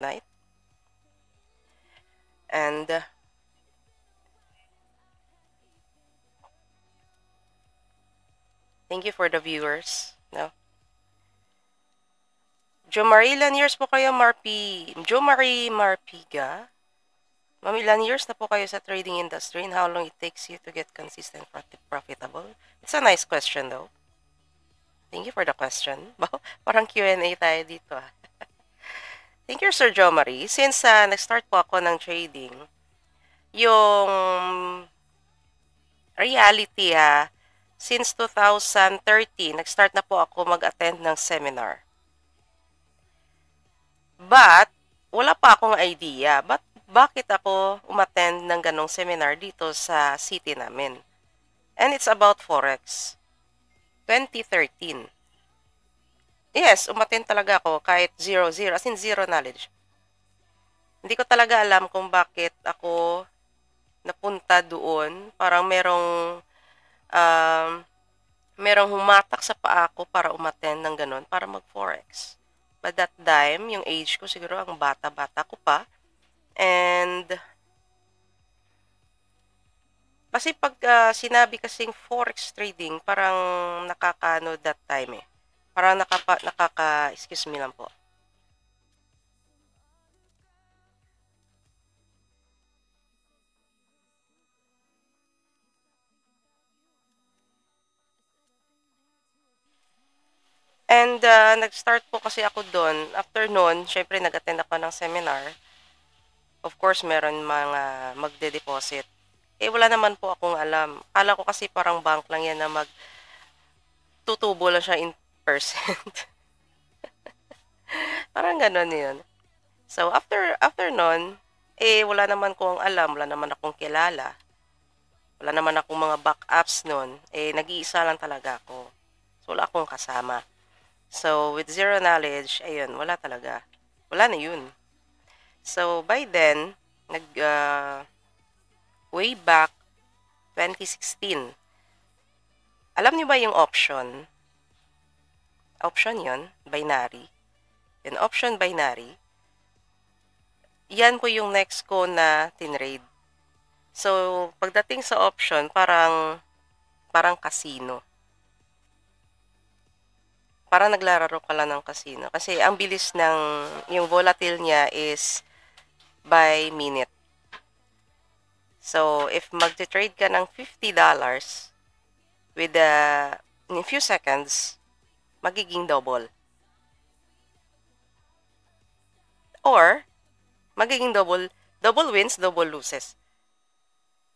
night. And uh, thank you for the viewers. No. Jo Marie, ilan years po kayo, Marpi? Jo Marie Marpiga? Ma'am, ilan years na po kayo sa trading industry and how long it takes you to get consistent profit profitable? It's a nice question though. Thank you for the question. Parang Q&A tayo dito ah. Thank you, Sir Jo Marie. Since uh, nag-start po ako ng trading, yung reality ha, since 2013, nag-start na po ako mag-attend ng seminar. But, wala pa akong idea. But, bakit ako umattend ng ganong seminar dito sa city namin? And it's about Forex. 2013. Yes, umattend talaga ako kahit zero, zero, as in zero knowledge. Hindi ko talaga alam kung bakit ako napunta doon. Parang merong, um, merong humatak sa paa ko para umattend ng ganun, para mag-forex. But that time, yung age ko siguro, ang bata-bata ko pa. And, kasi pag uh, sinabi kasing forex trading, parang nakakano that time eh Parang nakapa, nakaka, excuse me lang po. And uh, nag-start po kasi ako doon. After noon, syempre nag-attend ako ng seminar. Of course, meron mga magde-deposit. Eh, wala naman po akong alam. Kala ko kasi parang bank lang yan na mag tutubo lang siya in Parang ganun yun. So, after, after nun, eh, wala naman kong alam, wala naman akong kilala. Wala naman akong mga backups nun. Eh, nag-iisa lang talaga ako. So, wala akong kasama. So, with zero knowledge, ayun, wala talaga. Wala na yun. So, by then, nag, uh, way back 2016, alam niyo ba yung option option yon binary. Yung option binary, yan po yung next ko na tinrade. So, pagdating sa option, parang, parang casino. Parang naglalaro ka lang ng casino. Kasi ang bilis ng, yung volatile niya is by minute. So, if magte-trade ka ng $50 with a, in a few seconds, magiging double. Or, magiging double, double wins, double loses.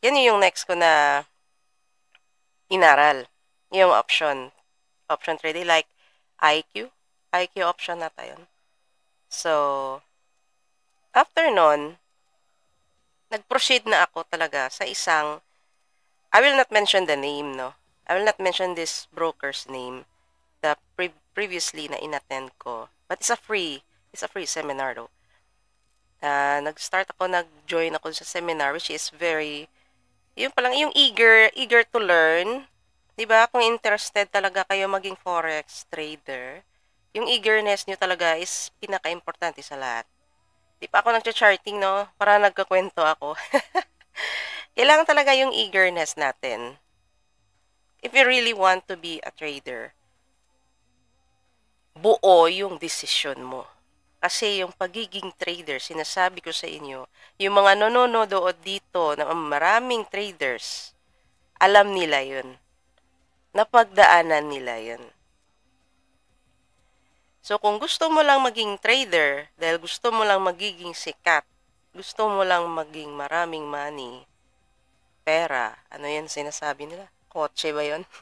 Yan yung next ko na inaral. Yung option. Option trading like IQ. IQ option na tayo. So, after nun, nag-proceed na ako talaga sa isang, I will not mention the name, no? I will not mention this broker's name the pre- previously na inattend ko. But it's a free, it's a free seminar though. Uh, nag-start ako, nag-join ako sa seminar which is very, yung palang, yung eager, eager to learn. 'Di ba Kung interested talaga kayo maging forex trader, yung eagerness niyo talaga is pinaka-importante sa lahat. Di pa ako nag-charting, no? Para nagkakwento ako. Kailangan talaga yung eagerness natin. If you really want to be a trader buo yung desisyon mo. Kasi yung pagiging trader, sinasabi ko sa inyo, yung mga nanonood dito na maraming traders, alam nila yun. Napagdaanan nila yun. So, kung gusto mo lang maging trader, dahil gusto mo lang magiging sikat, gusto mo lang maging maraming money, pera, ano yan sinasabi nila? Kotse ba yon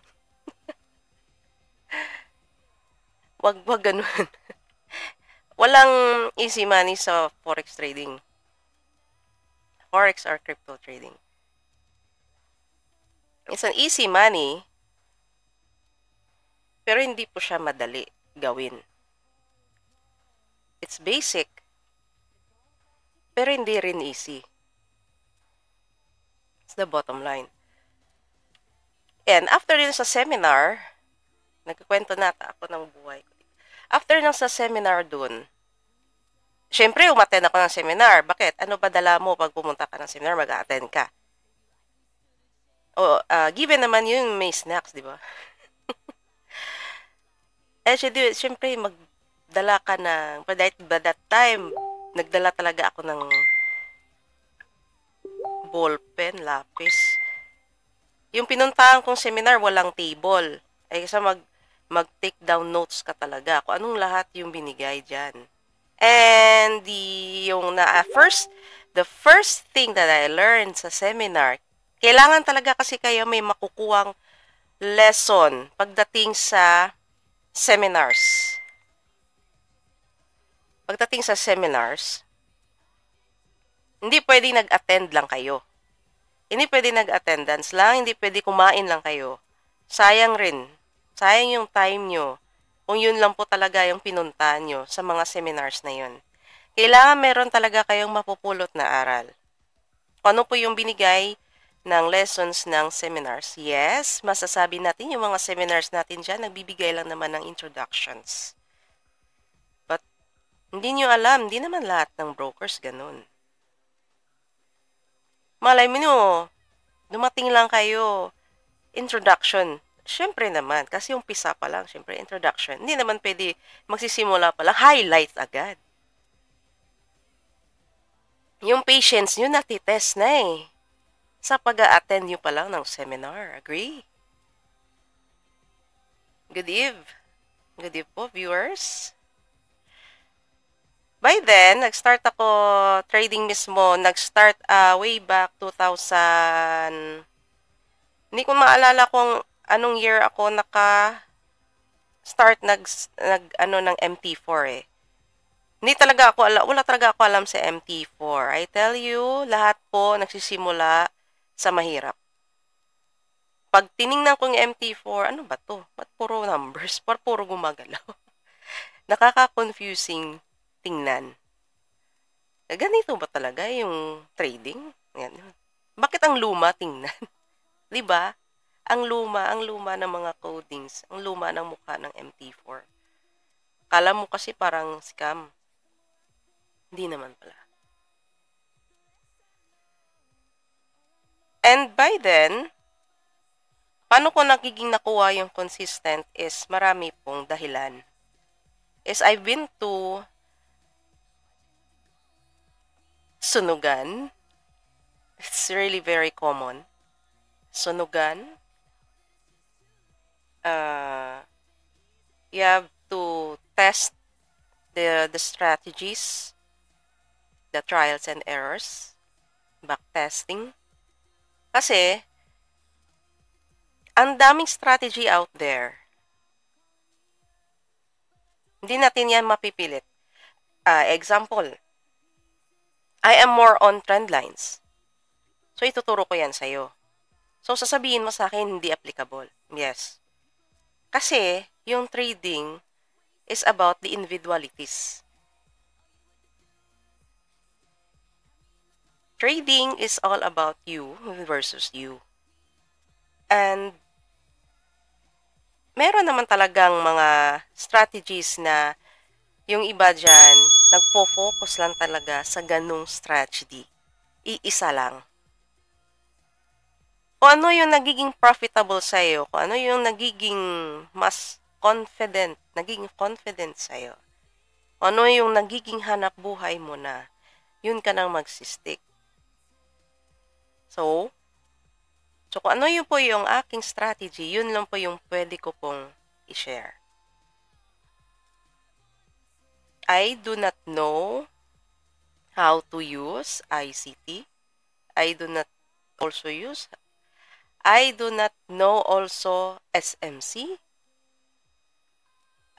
wag wag ganun. Walang easy money sa forex trading. Forex or crypto trading. It's an easy money, pero hindi po siya madali gawin. It's basic, pero hindi rin easy. It's the bottom line. And after din sa seminar, nagkikwento na ako ng buhay. After nang sa seminar dun, Siyempre, umattend ako ng seminar. Bakit? Ano ba dala mo pag pumunta ka ng seminar, mag-attend ka? O, uh, given naman yun, may snacks, di ba? eh, siyempre, magdala ka ng, by that, by that time, nagdala talaga ako ng ballpen, lapis. Yung pinuntahan kong seminar, walang table. Ay, kasi mag, mag-take down notes ka talaga. Kung anong lahat yung binigay dyan. And the, yung na, uh, first, the first thing that I learned sa seminar, kailangan talaga kasi kayo may makukuhang lesson pagdating sa seminars. Pagdating sa seminars, hindi pwedeng nag-attend lang kayo. Hindi pwede nag-attendance lang, hindi pwede kumain lang kayo. Sayang rin. Sayang yung time nyo kung yun lang po talaga yung pinuntahan nyo sa mga seminars na yun. Kailangan meron talaga kayong mapupulot na aral. Ano po yung binigay ng lessons ng seminars? Yes, masasabi natin yung mga seminars natin dyan, nagbibigay lang naman ng introductions. But, hindi nyo alam, hindi naman lahat ng brokers ganun. Malay mo nyo, dumating lang kayo, introduction, Siyempre naman, kasi yung pisa pa lang, siyempre introduction. Hindi naman pwede magsisimula pa lang, highlight agad. Yung patience nyo natitest na eh. Sa pag attend nyo pa lang ng seminar. Agree? Good eve. Good eve po, viewers. By then, nag-start ako trading mismo. Nag-start uh, way back 2000... Hindi ko maalala kung anong year ako naka start nag, nag ano ng MT4 eh. Hindi talaga ako alam, wala talaga ako alam sa MT4. I tell you, lahat po nagsisimula sa mahirap. Pag tiningnan ko yung MT4, ano ba to? Ba't puro numbers? Ba't puro gumagalaw? Nakaka-confusing tingnan. Ganito ba talaga yung trading? Yan. Bakit ang luma tingnan? 'Di ba? Ang luma, ang luma ng mga codings, ang luma ng mukha ng MT4. Kala mo kasi parang scam. Hindi naman pala. And by then, paano ko nagiging nakuha yung consistent is marami pong dahilan. Is I've been to sunugan. It's really very common. Sunugan uh, you have to test the the strategies, the trials and errors, backtesting. Kasi, ang daming strategy out there. Hindi natin yan mapipilit. Uh, example, I am more on trend lines. So, ituturo ko yan sa'yo. So, sasabihin mo sa akin, hindi applicable. Yes. Kasi, yung trading is about the individualities. Trading is all about you versus you. And, meron naman talagang mga strategies na yung iba dyan, nagpo-focus lang talaga sa ganung strategy. Iisa lang kung ano yung nagiging profitable sa iyo, kung ano yung nagiging mas confident, nagiging confident sa iyo. Ano yung nagiging hanap buhay mo na, yun ka nang magsistick. So, so kung ano yung po yung aking strategy, yun lang po yung pwede ko pong i-share. I do not know how to use ICT. I do not also use I do not know also SMC.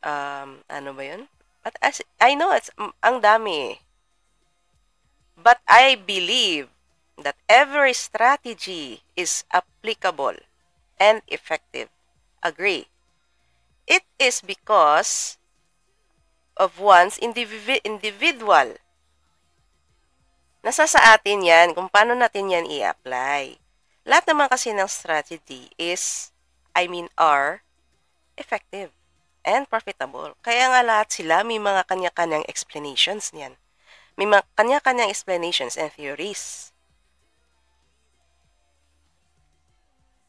Um, ano ba yun? But as, I know it's, ang dami. But I believe that every strategy is applicable and effective. Agree. It is because of one's individu individual. Nasa sa atin yan kung paano natin yan i-apply. Lahat naman kasi ng strategy is, I mean are, effective and profitable. Kaya nga lahat sila may mga kanya-kanyang explanations niyan. may mga kanya-kanyang explanations and theories.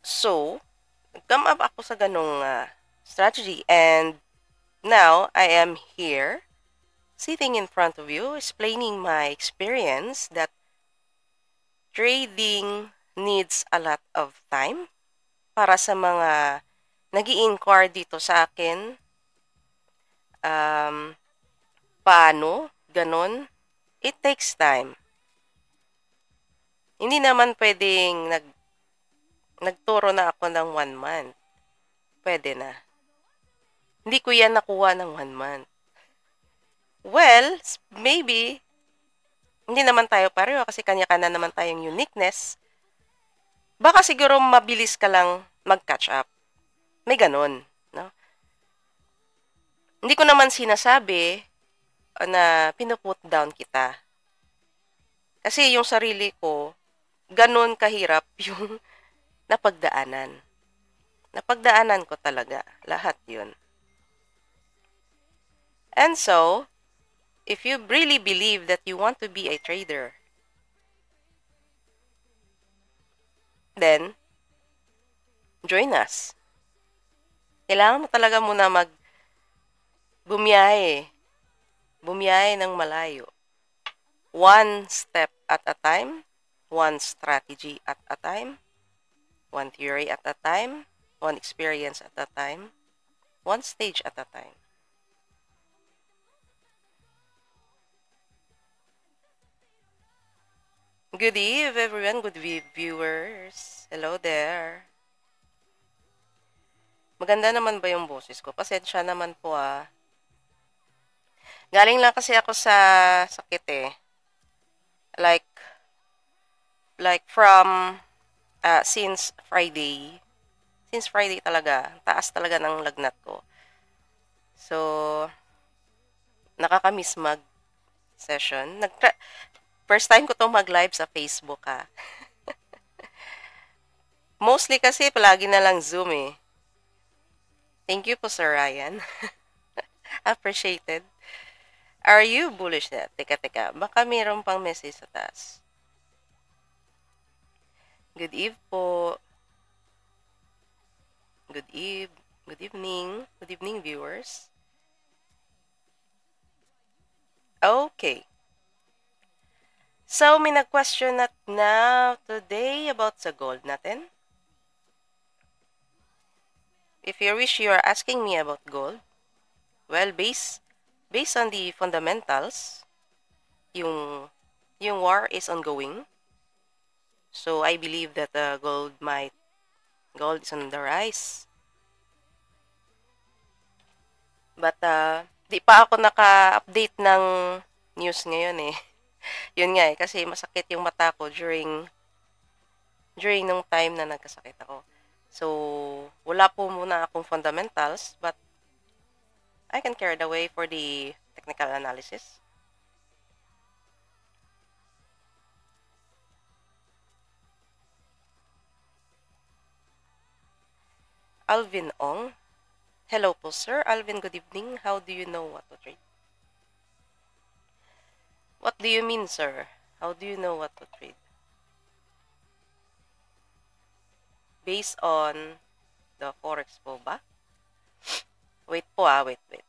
So, come up ako sa ganong uh, strategy and now I am here sitting in front of you explaining my experience that trading needs a lot of time para sa mga nag inquire dito sa akin. Um, paano? Ganon. It takes time. Hindi naman pwedeng nag nagturo na ako ng one month. Pwede na. Hindi ko yan nakuha ng one month. Well, maybe, hindi naman tayo pareho kasi kanya-kanya naman tayong uniqueness. Baka siguro mabilis ka lang mag-catch up. May ganun, no? Hindi ko naman sinasabi na pinuput down kita. Kasi yung sarili ko, ganun kahirap yung napagdaanan. Napagdaanan ko talaga. Lahat yun. And so, if you really believe that you want to be a trader, then, join us. Kailangan mo talaga muna mag bumiyahe. Bumiyahe ng malayo. One step at a time, one strategy at a time, one theory at a time, one experience at a time, one stage at a time. Good eve, everyone. Good viewers. Hello there. Maganda naman ba yung boses ko? Pasensya naman po ah. Galing lang kasi ako sa sakit eh. Like, like from, uh, since Friday, since Friday talaga, taas talaga ng lagnat ko. So, nakakamiss mag session. Nag First time ko itong mag-live sa Facebook, ha. Mostly kasi, palagi na lang Zoom, eh. Thank you po, Sir Ryan. Appreciated. Are you bullish na? Teka, teka. Baka mayroon pang message sa taas. Good eve po. Good eve. Good evening. Good evening, viewers. Okay. So, may nag-question na now today about sa gold natin. If you wish you are asking me about gold, well, based, based on the fundamentals, yung, yung war is ongoing. So, I believe that uh, gold might, gold is on the rise. But, uh, di pa ako naka-update ng news ngayon eh. yun nga eh, kasi masakit yung mata ko during during nung time na nagkasakit ako. So, wala po muna akong fundamentals, but I can carry the way for the technical analysis. Alvin Ong. Hello po, sir. Alvin, good evening. How do you know what to trade? What do you mean, sir? How do you know what to trade? Based on the forex po ba? Wait po ah, wait, wait.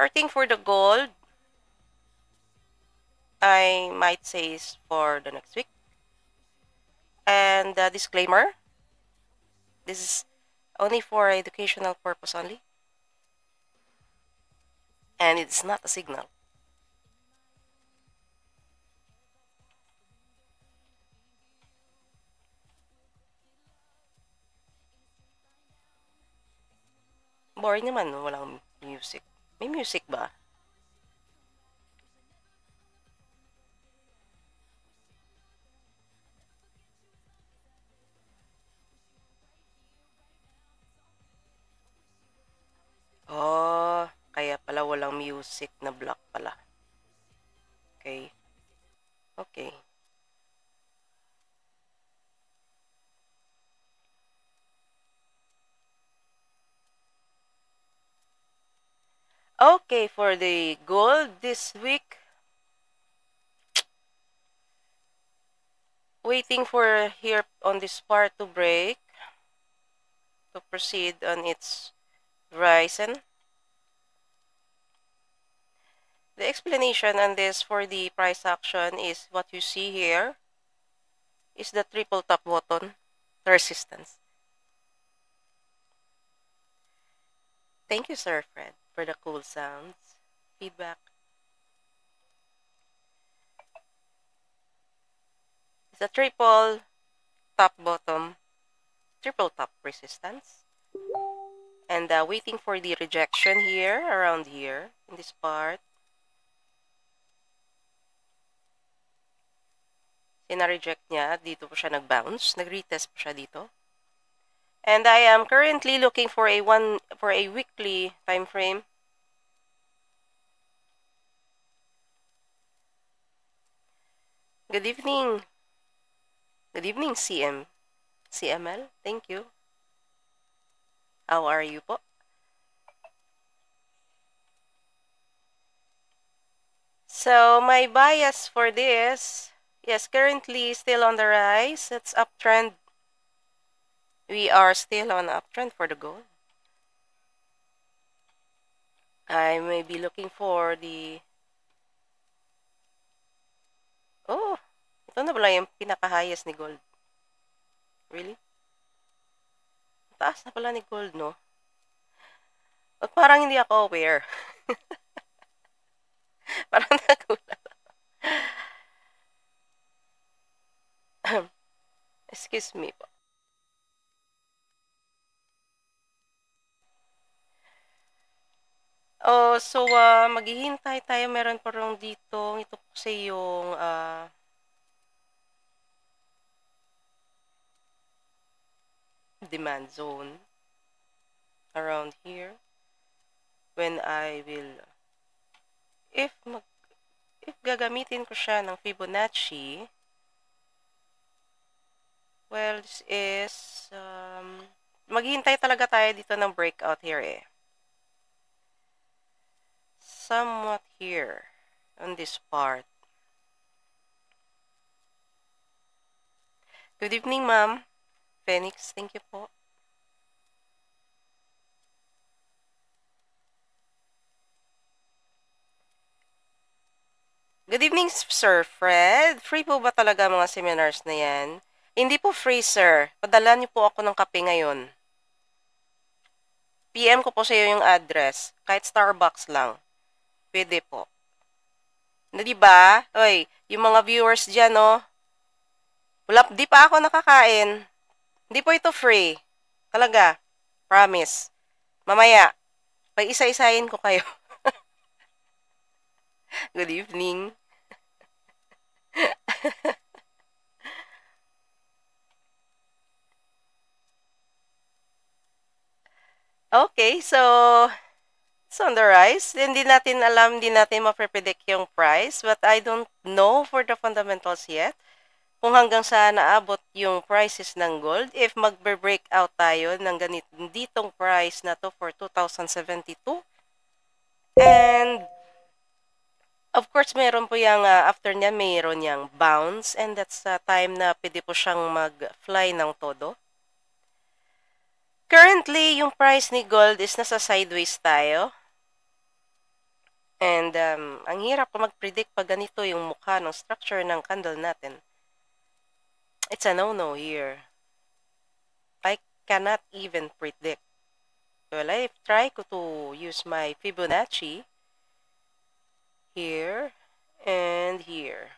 Charting for the gold, I might say is for the next week. And the disclaimer, this is only for educational purpose only. And it's not a signal. Boring naman, walang music. May music ba? Oh, kaya pala walang music na block pala. Okay. Okay. Okay, for the gold this week, waiting for here on this part to break to proceed on its horizon. The explanation on this for the price action is what you see here is the triple top button resistance. Thank you, Sir Fred, for the cool sounds feedback. It's a triple top bottom, triple top resistance. And uh, waiting for the rejection here, around here, in this part. Sina-reject niya, dito po siya nag-bounce. Nag-retest po siya dito. And I am currently looking for a one for a weekly time frame. Good evening. Good evening, CM. CML, thank you. How are you po? So, my bias for this, yes, currently still on the rise. It's uptrend. We are still on uptrend for the gold. I may be looking for the... Oh, ito na pala yung pinaka-highest ni gold. Really? Taas na pala ni gold, no? At parang hindi ako aware. parang nagulat. Excuse me po. Oh, so uh, maghihintay tayo. Meron pa rin dito. Ito po sa yung uh, demand zone around here when I will if mag if gagamitin ko siya ng Fibonacci well this is um, maghihintay talaga tayo dito ng breakout here eh somewhat here on this part good evening ma'am Phoenix, thank you po. Good evening, Sir Fred. Free po ba talaga mga seminars na yan? Hindi po free, sir. Padala niyo po ako ng kape ngayon. PM ko po sa iyo yung address. Kahit Starbucks lang. Pwede po. Na di ba? Oy, yung mga viewers diyan, no? Wala, di pa ako nakakain. Hindi po ito free. Talaga. Promise. Mamaya, pag isa-isahin ko kayo. Good evening. okay, so on the rise. Hindi natin alam, hindi natin ma-predict yung price, but I don't know for the fundamentals yet kung hanggang saan naabot yung prices ng gold. If magbe-break out tayo ng ganit ditong price na to for 2072. And of course, meron po yung uh, after niya, meron yung bounce and that's the time na pwede po siyang mag-fly ng todo. Currently, yung price ni gold is nasa sideways tayo. And um, ang hirap ko mag-predict pag ganito yung mukha ng structure ng candle natin. It's a no-no here. I cannot even predict. Well, I try ko to use my Fibonacci here and here.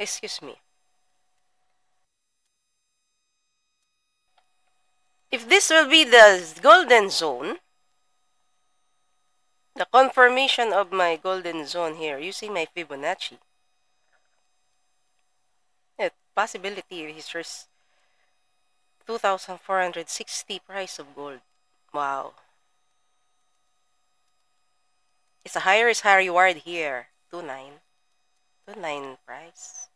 Excuse me. If this will be the golden zone, the confirmation of my golden zone here using my Fibonacci, The possibility is just 2,460 price of gold. Wow. It's a higher is higher reward here. 2-9. 2-9 price.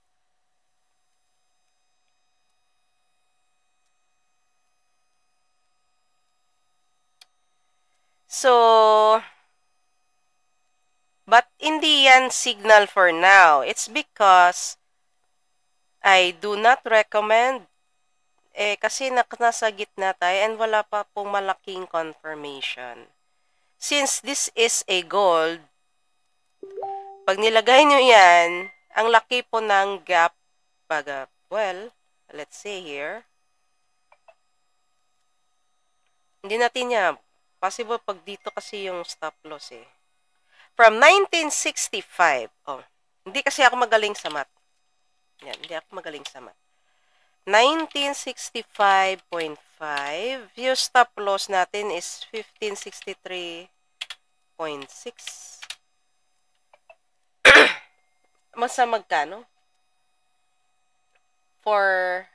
So, but hindi yan signal for now. It's because I do not recommend eh kasi nasa gitna tayo and wala pa pong malaking confirmation. Since this is a gold, pag nilagay nyo yan, ang laki po ng gap pag, uh, well, let's say here, hindi natin niya, possible pag dito kasi yung stop loss eh. From 1965, oh, hindi kasi ako magaling sa math. Yan, hindi ako magaling sa math. 1965.5. Yung stop loss natin is 1563.6. Masa magkano? For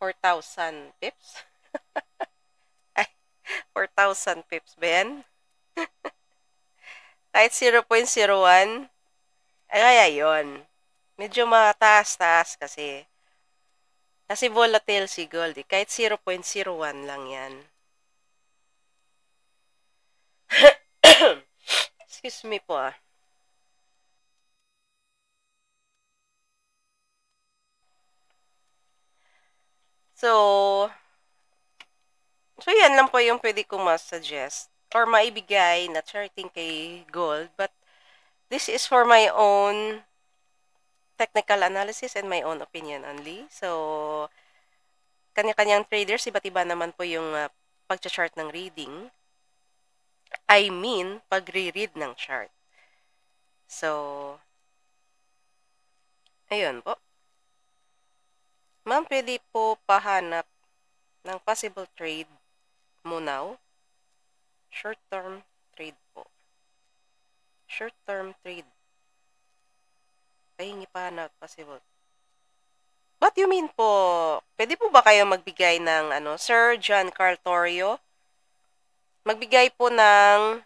4,000 pips? Ay, 4,000 pips ba yan? Kahit 0.01, ay kaya yun. Medyo mataas-taas kasi. Kasi volatile si gold. Eh. Kahit 0.01 lang yan. Excuse me po ah. So, so yan lang po yung pwede kong ma-suggest or maibigay na charting kay gold. But, this is for my own technical analysis and my own opinion only. So, kanya-kanyang traders, iba't iba naman po yung uh, pag-chart ng reading. I mean, pagre-read ng chart. So, ayun po. Ma'am, pwede po pahanap ng possible trade mo now. Short-term trade po. Short-term trade pahingi pa na possible. What you mean po? Pwede po ba kayo magbigay ng ano, Sir John Carl Torrio? Magbigay po ng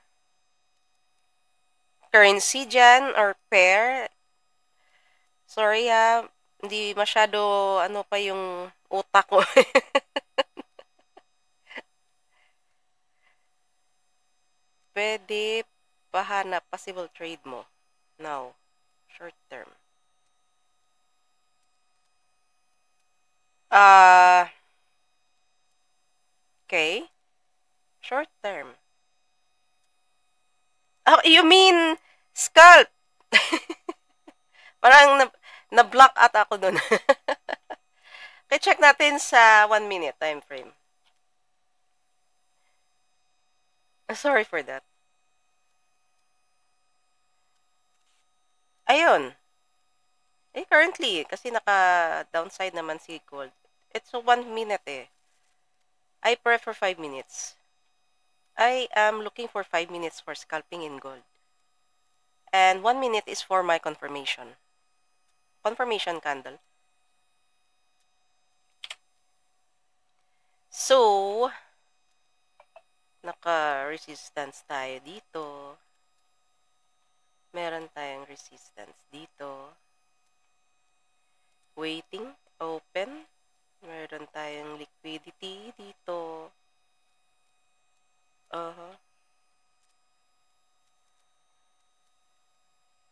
currency dyan or pair. Sorry ha, hindi masyado ano pa yung utak ko. Pwede pahanap possible trade mo now, short term. Uh, okay. Short term. Oh, you mean scalp? Parang na, na-block at ako dun. okay, check natin sa 1 minute time frame. Sorry for that. Ayun. Eh, currently, kasi naka-downside naman si gold. It's one minute eh. I prefer 5 minutes. I am looking for 5 minutes for scalping in gold. And 1 minute is for my confirmation. Confirmation candle. So, naka-resistance tayo dito. Meron tayong resistance dito. Waiting, open. Meron tayong liquidity dito. Uh-huh.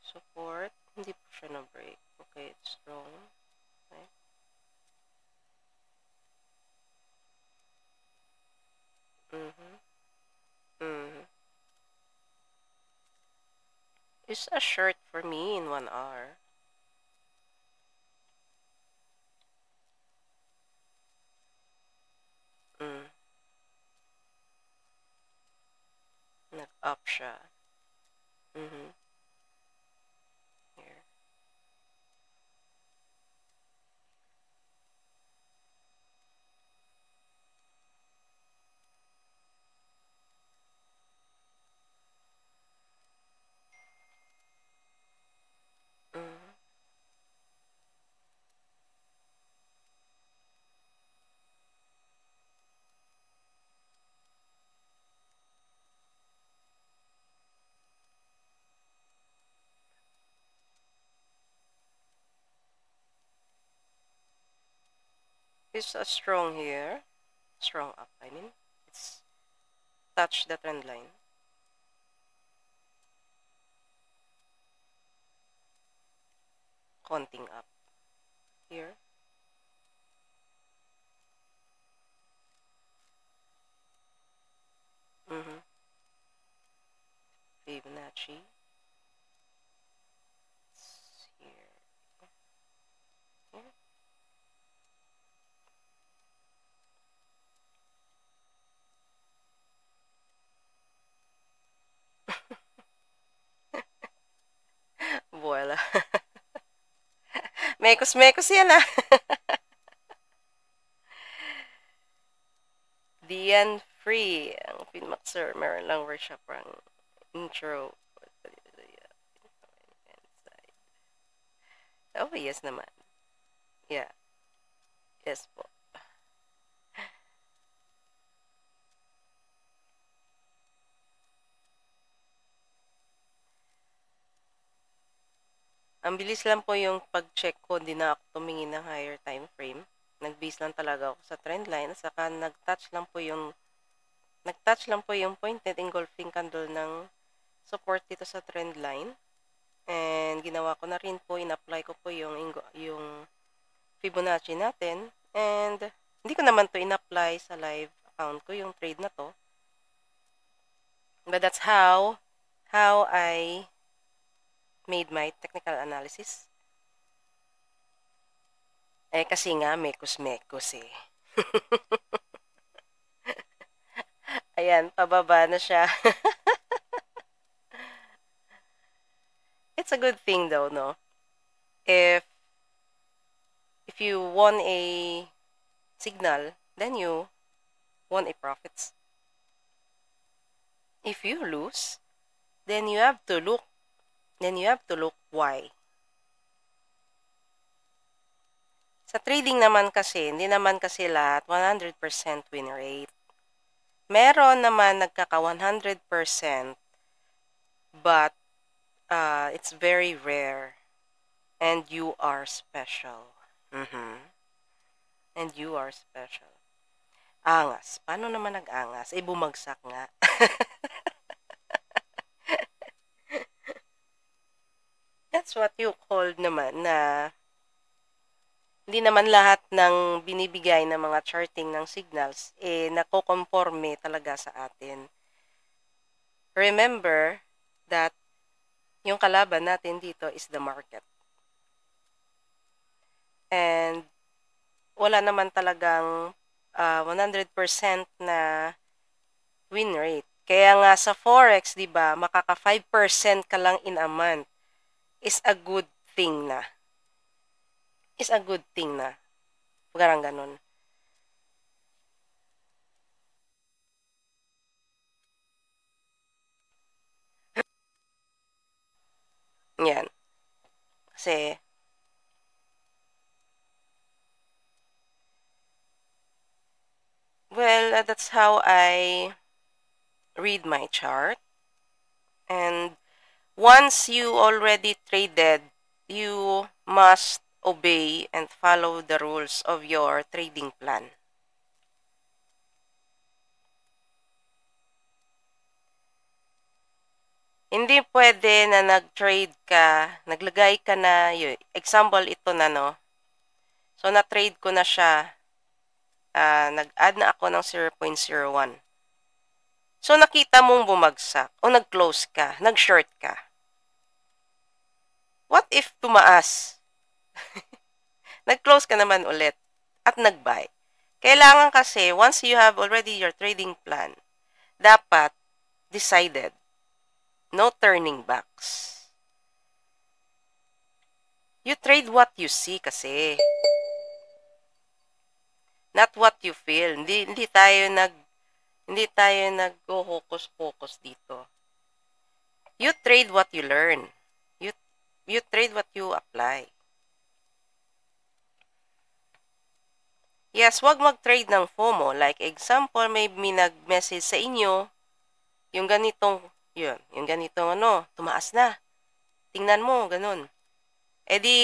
Support. Hindi po siya na-break. Okay, it's strong. Okay. Mm-hmm. It's a short for me in one hour. Mm. Nag-up siya. Mm-hmm. Is a strong here. Strong up, I mean. It's touch the trend line. Konting up. Here. Mm-hmm. Fibonacci. Voila. Mekos-mekos yan ah. Dian Free. Ang Finmaxer. Meron lang workshop ang intro. Oh, yes naman. Yeah. Yes po. Ang bilis lang po yung pag-check ko, hindi na ako tumingin ng higher time frame. Nag-base lang talaga ako sa trend line, at saka nag-touch lang po yung nag-touch lang po yung pointed engulfing candle ng support dito sa trend line. And ginawa ko na rin po, in-apply ko po yung, yung Fibonacci natin. And hindi ko naman to in-apply sa live account ko, yung trade na to. But that's how, how I made my technical analysis. Eh, kasi nga, mekos-mekos eh. Ayan, pababa na siya. It's a good thing though, no? If, if you won a signal, then you won a profits. If you lose, then you have to look then you have to look why. Sa trading naman kasi, hindi naman kasi lahat 100% win rate. Meron naman nagkaka 100% but uh, it's very rare and you are special. Mm-hmm. And you are special. Angas. Paano naman nag-angas? Eh, bumagsak nga. that's what you call naman na hindi naman lahat ng binibigay ng mga charting ng signals eh nakokonforme talaga sa atin. Remember that yung kalaban natin dito is the market. And wala naman talagang uh, 100% na win rate. Kaya nga sa forex, 'di ba, makaka 5% ka lang in a month is a good thing na. Is a good thing na. Parang ganun. Yan. Kasi, well, that's how I read my chart. And once you already traded, you must obey and follow the rules of your trading plan. Hindi pwede na nag-trade ka, naglagay ka na, example ito na no. So na-trade ko na siya, uh, nag-add na ako ng 0.01. So nakita mong bumagsak o nag-close ka, nag-short ka. What if tumaas? Nag-close ka naman ulit at nag-buy. Kailangan kasi, once you have already your trading plan, dapat decided. No turning backs. You trade what you see kasi. Not what you feel. Hindi, hindi tayo nag hindi tayo nag-focus-focus dito. You trade what you learn you trade what you apply. Yes, wag mag-trade ng FOMO. Like example, may, may nag-message sa inyo, yung ganitong, yun, yung ganitong ano, tumaas na. Tingnan mo, ganun. E di,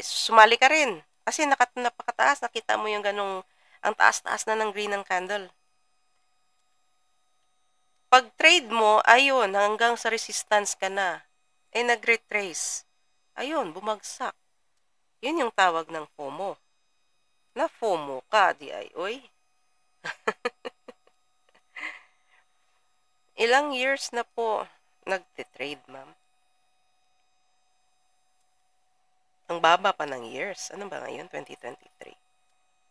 sumali ka rin. Kasi nakat napakataas, nakita mo yung ganong, ang taas-taas na ng green ng candle. Pag trade mo, ayun, hanggang sa resistance ka na, eh nag-retrace. Ayun, bumagsak. Yun yung tawag ng FOMO. Na FOMO ka, di ay, oy. Ilang years na po nagte-trade, ma'am? Ang baba pa ng years. Ano ba ngayon? 2023.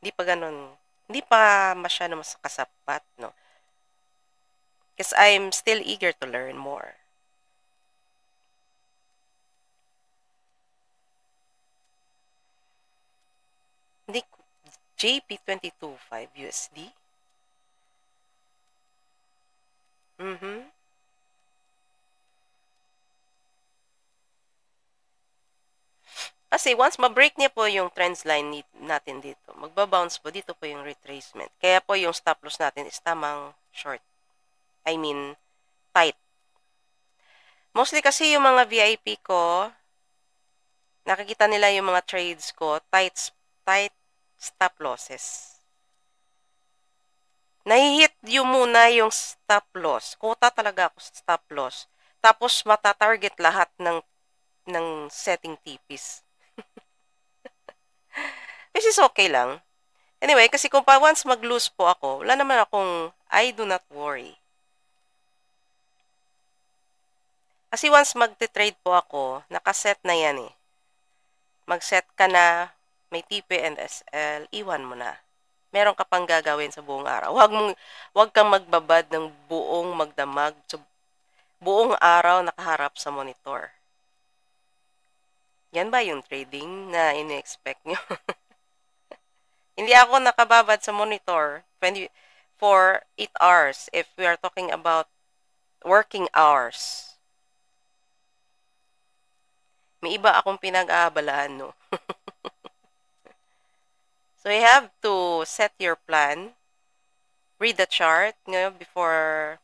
Hindi pa ganun. Hindi pa masyado mas kasapat, no? Because I'm still eager to learn more. Hindi JP225 USD. Mm-hmm. Kasi once ma-break niya po yung trends line natin dito, magbabounce po, dito po yung retracement. Kaya po yung stop loss natin is tamang short. I mean, tight. Mostly kasi yung mga VIP ko, nakikita nila yung mga trades ko, tight, tight stop losses. Nahihit yung muna yung stop loss. Kota talaga ako sa stop loss. Tapos mata-target lahat ng ng setting tipis. Which is okay lang. Anyway, kasi kung pa once mag-lose po ako, wala naman akong I do not worry. Kasi once magte-trade po ako, nakaset na yan eh. Mag-set ka na, may TP and SL, iwan mo na. Meron ka pang gagawin sa buong araw. Huwag, mong, huwag kang magbabad ng buong magdamag, so, buong araw nakaharap sa monitor. Yan ba yung trading na ini-expect nyo? Hindi ako nakababad sa monitor 20, for 8 hours if we are talking about working hours. May iba akong pinag-aabalaan, no? so, you have to set your plan. Read the chart, you know, before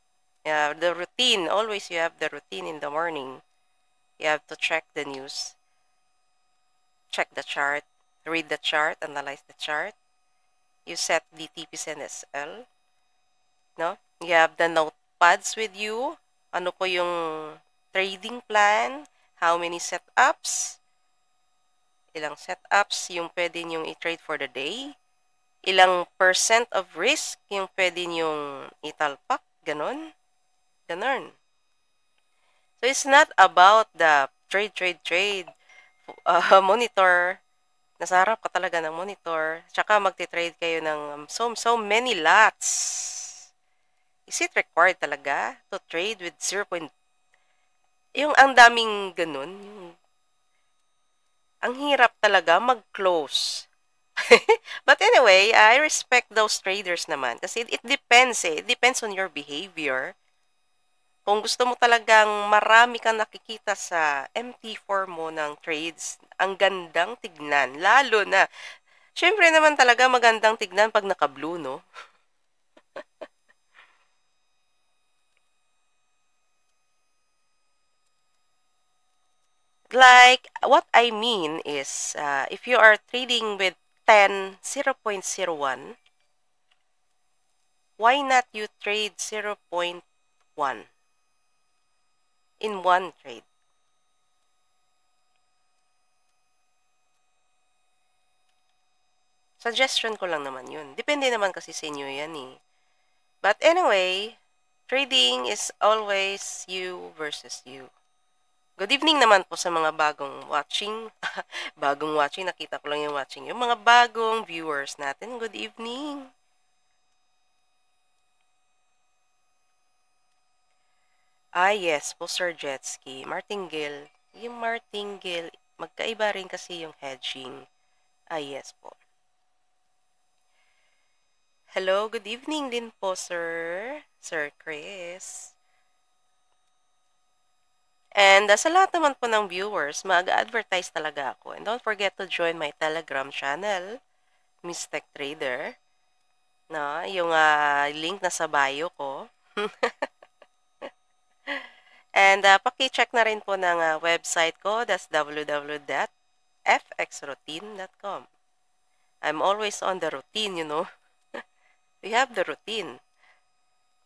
uh, the routine. Always you have the routine in the morning. You have to check the news check the chart, read the chart, analyze the chart. You set the TPs and SL. No? You have the notepads with you. Ano po yung trading plan? How many setups? Ilang setups yung pwede nyong i-trade for the day? Ilang percent of risk yung pwede nyong italpak? Ganon? Ganon. So, it's not about the trade, trade, trade uh, monitor, nasa harap ka talaga ng monitor, tsaka magti-trade kayo ng so, so many lots. Is it required talaga to trade with 0. Yung ang daming ganun, yung, ang hirap talaga mag-close. But anyway, I respect those traders naman kasi it, depends eh. It depends on your behavior. Kung gusto mo talagang marami kang nakikita sa MT4 mo ng trades, ang gandang tignan. Lalo na, syempre naman talaga magandang tignan pag naka-blue, no? like, what I mean is, uh, if you are trading with 10, 0.01, why not you trade 0.1? in one trade. Suggestion ko lang naman yun. Depende naman kasi sa inyo yan eh. But anyway, trading is always you versus you. Good evening naman po sa mga bagong watching. bagong watching, nakita ko lang yung watching. Yung mga bagong viewers natin, good evening. Ah, yes po, Sir Jetski. Martingale. Yung martingale, magkaiba rin kasi yung hedging. Ah, yes po. Hello, good evening din po, sir. Sir Chris. And uh, sa lahat naman po ng viewers, mag-advertise talaga ako. And don't forget to join my Telegram channel, Miss Tech Trader. No, yung uh, link na sa bio ko. And uh, paki-check na rin po ng uh, website ko, that's www.fxroutine.com. I'm always on the routine, you know. we have the routine.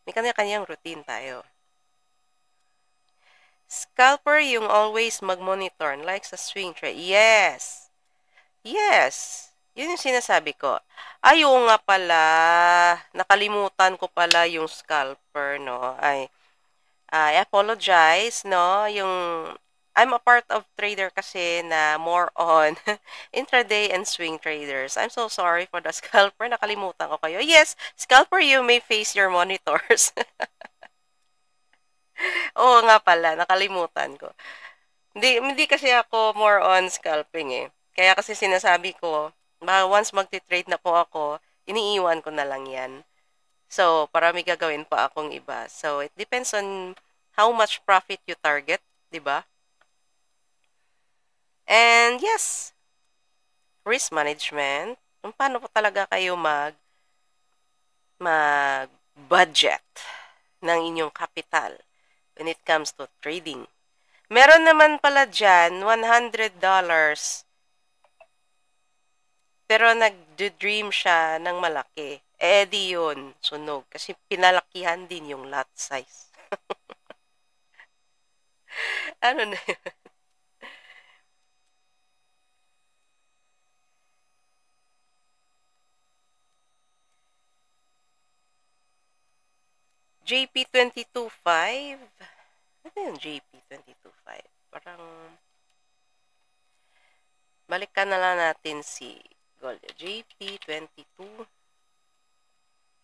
May kanya-kanyang routine tayo. Scalper yung always mag-monitor like sa swing trade. Yes. Yes. Yun yung sinasabi ko. Ay, nga pala. Nakalimutan ko pala yung scalper, no? Ay, I apologize, no? Yung I'm a part of trader kasi na more on intraday and swing traders. I'm so sorry for the scalper. Nakalimutan ko kayo. Yes, scalper, you may face your monitors. Oo nga pala, nakalimutan ko. Hindi, hindi kasi ako more on scalping eh. Kaya kasi sinasabi ko, once magti-trade na po ako, iniiwan ko na lang yan. So, para may gagawin pa akong iba. So, it depends on how much profit you target, di ba? And yes, risk management, kung paano po talaga kayo mag mag-budget ng inyong kapital when it comes to trading. Meron naman pala dyan, $100 pero nag-dream siya ng malaki. Eh, di yun, sunog. Kasi pinalakihan din yung lot size. ano na yun? JP225. Ano yung JP225? Parang balikan na lang natin si Gold. JP22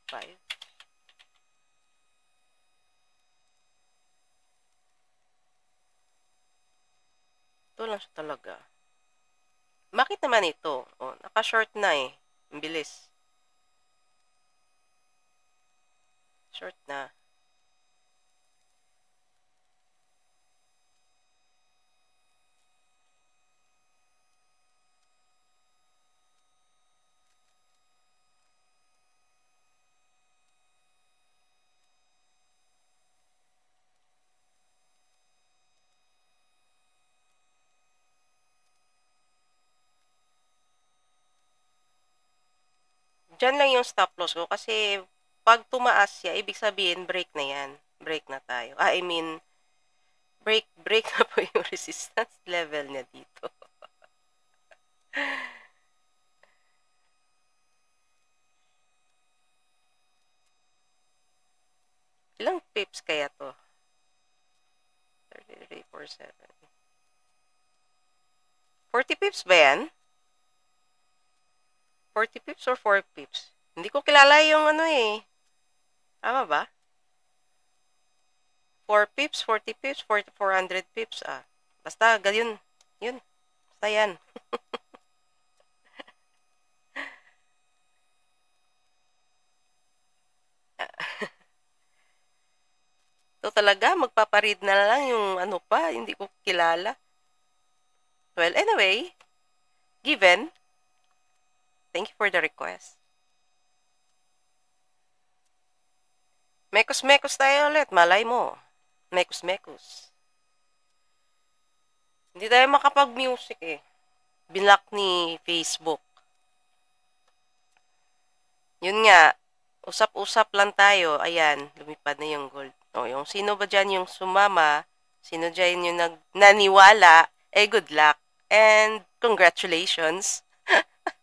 5. Ito lang siya talaga. Bakit naman ito? Oh, naka-short na eh. Ang bilis. Short na. Diyan lang yung stop loss ko kasi pag tumaas siya, ibig sabihin, break na yan. Break na tayo. Ah, I mean, break, break na po yung resistance level niya dito. Ilang pips kaya to? 33, 47. 40 pips ba yan? 40 pips or 4 pips? Hindi ko kilala yung ano eh. Tama ba? 4 pips, 40 pips, 40, 400 pips. Ah. Basta, ganyan. Yun. Basta yan. Ito talaga, magpaparead na lang yung ano pa, hindi ko kilala. Well, anyway, given, thank you for the request. Mekos-mekos tayo ulit. Malay mo. Mekos-mekos. Hindi tayo makapag-music eh. Binlock ni Facebook. Yun nga, usap-usap lang tayo. Ayan, lumipad na yung gold. O, yung sino ba dyan yung sumama, sino dyan yung nag naniwala, eh good luck. And congratulations.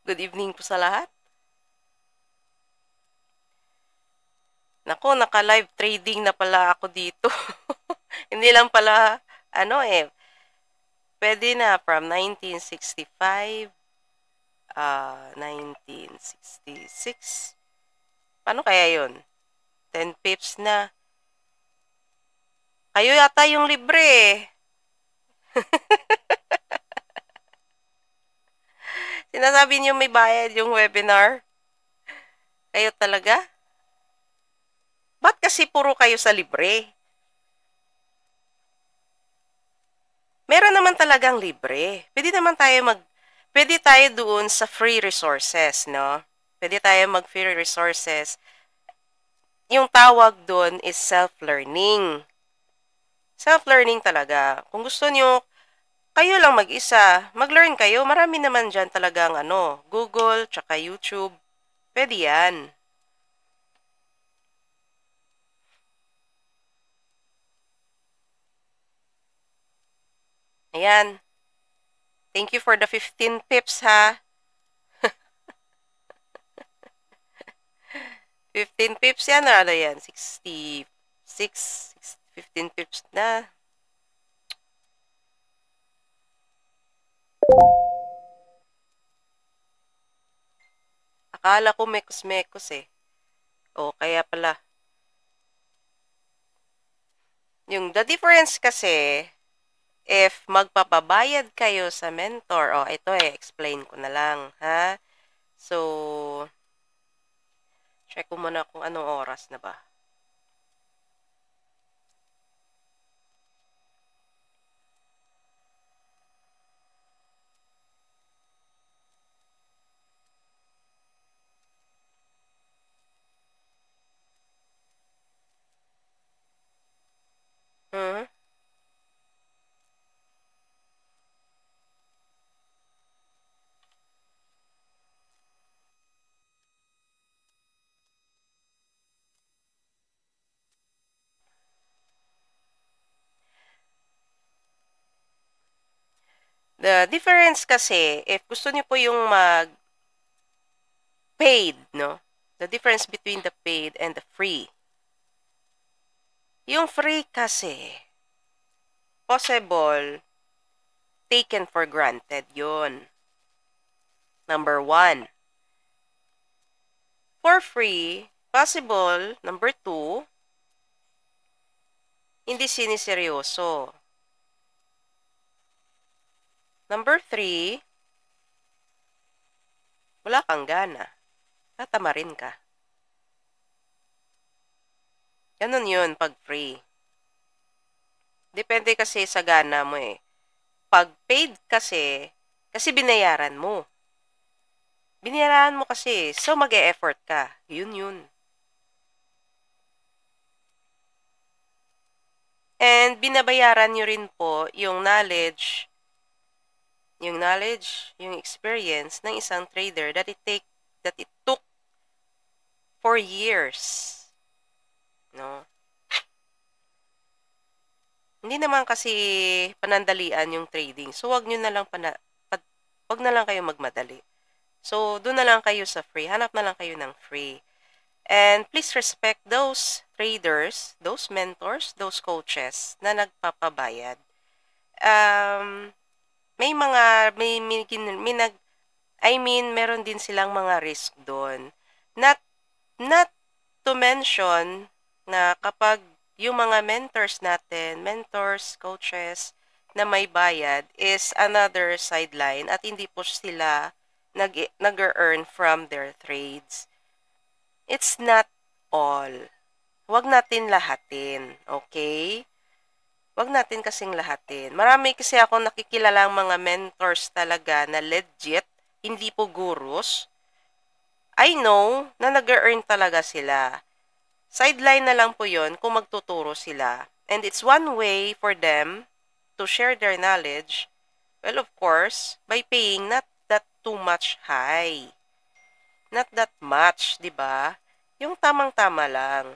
Good evening po sa lahat. Nako, naka-live trading na pala ako dito. Hindi lang pala, ano eh, pwede na from 1965, uh, 1966. Paano kaya yon 10 pips na. Kayo yata yung libre eh. Sinasabi niyo may bayad yung webinar? Kayo talaga? Ba't kasi puro kayo sa libre? Meron naman talagang libre. Pwede naman tayo mag pwede tayo doon sa free resources, no? Pwede tayo mag free resources. Yung tawag doon is self-learning. Self-learning talaga. Kung gusto niyo kayo lang mag-isa, mag-learn kayo. Marami naman dyan talagang ano, Google, tsaka YouTube. Pwede yan. Ayan. Thank you for the 15 pips, ha? 15 pips yan, ano yan? 66, 15 pips na. Akala ko mekos-mekos eh. O, kaya pala. Yung the difference kasi, if magpapabayad kayo sa mentor, o, ito eh, explain ko na lang, ha? So, check ko muna kung anong oras na ba. Hmm? The difference kasi, if gusto niyo po yung mag paid, no? The difference between the paid and the free. Yung free kasi, possible, taken for granted yun. Number one. For free, possible, number two, hindi siniseryoso. Number three, wala kang gana. Tatama rin ka. Ganun yun pag free. Depende kasi sa gana mo eh. Pag paid kasi, kasi binayaran mo. Binayaran mo kasi, so mag -e effort ka. Yun yun. And binabayaran nyo rin po yung knowledge yung knowledge, yung experience ng isang trader that it take that it took for years. No? Hindi naman kasi panandalian yung trading. So wag niyo na lang pana pad, wag na lang kayo magmadali. So doon na lang kayo sa free. Hanap na lang kayo ng free. And please respect those traders, those mentors, those coaches na nagpapabayad. Um, may mga, may, may, may nag, I mean, meron din silang mga risk doon. Not, not to mention na kapag yung mga mentors natin, mentors, coaches, na may bayad is another sideline at hindi po sila nag, nag-earn from their trades. It's not all. Huwag natin lahatin, okay? wag natin kasing lahatin. Marami kasi ako nakikilalang mga mentors talaga na legit, hindi po gurus. I know na nag-earn talaga sila. Sideline na lang po yon kung magtuturo sila. And it's one way for them to share their knowledge. Well, of course, by paying not that too much high. Not that much, di ba? Yung tamang-tama lang.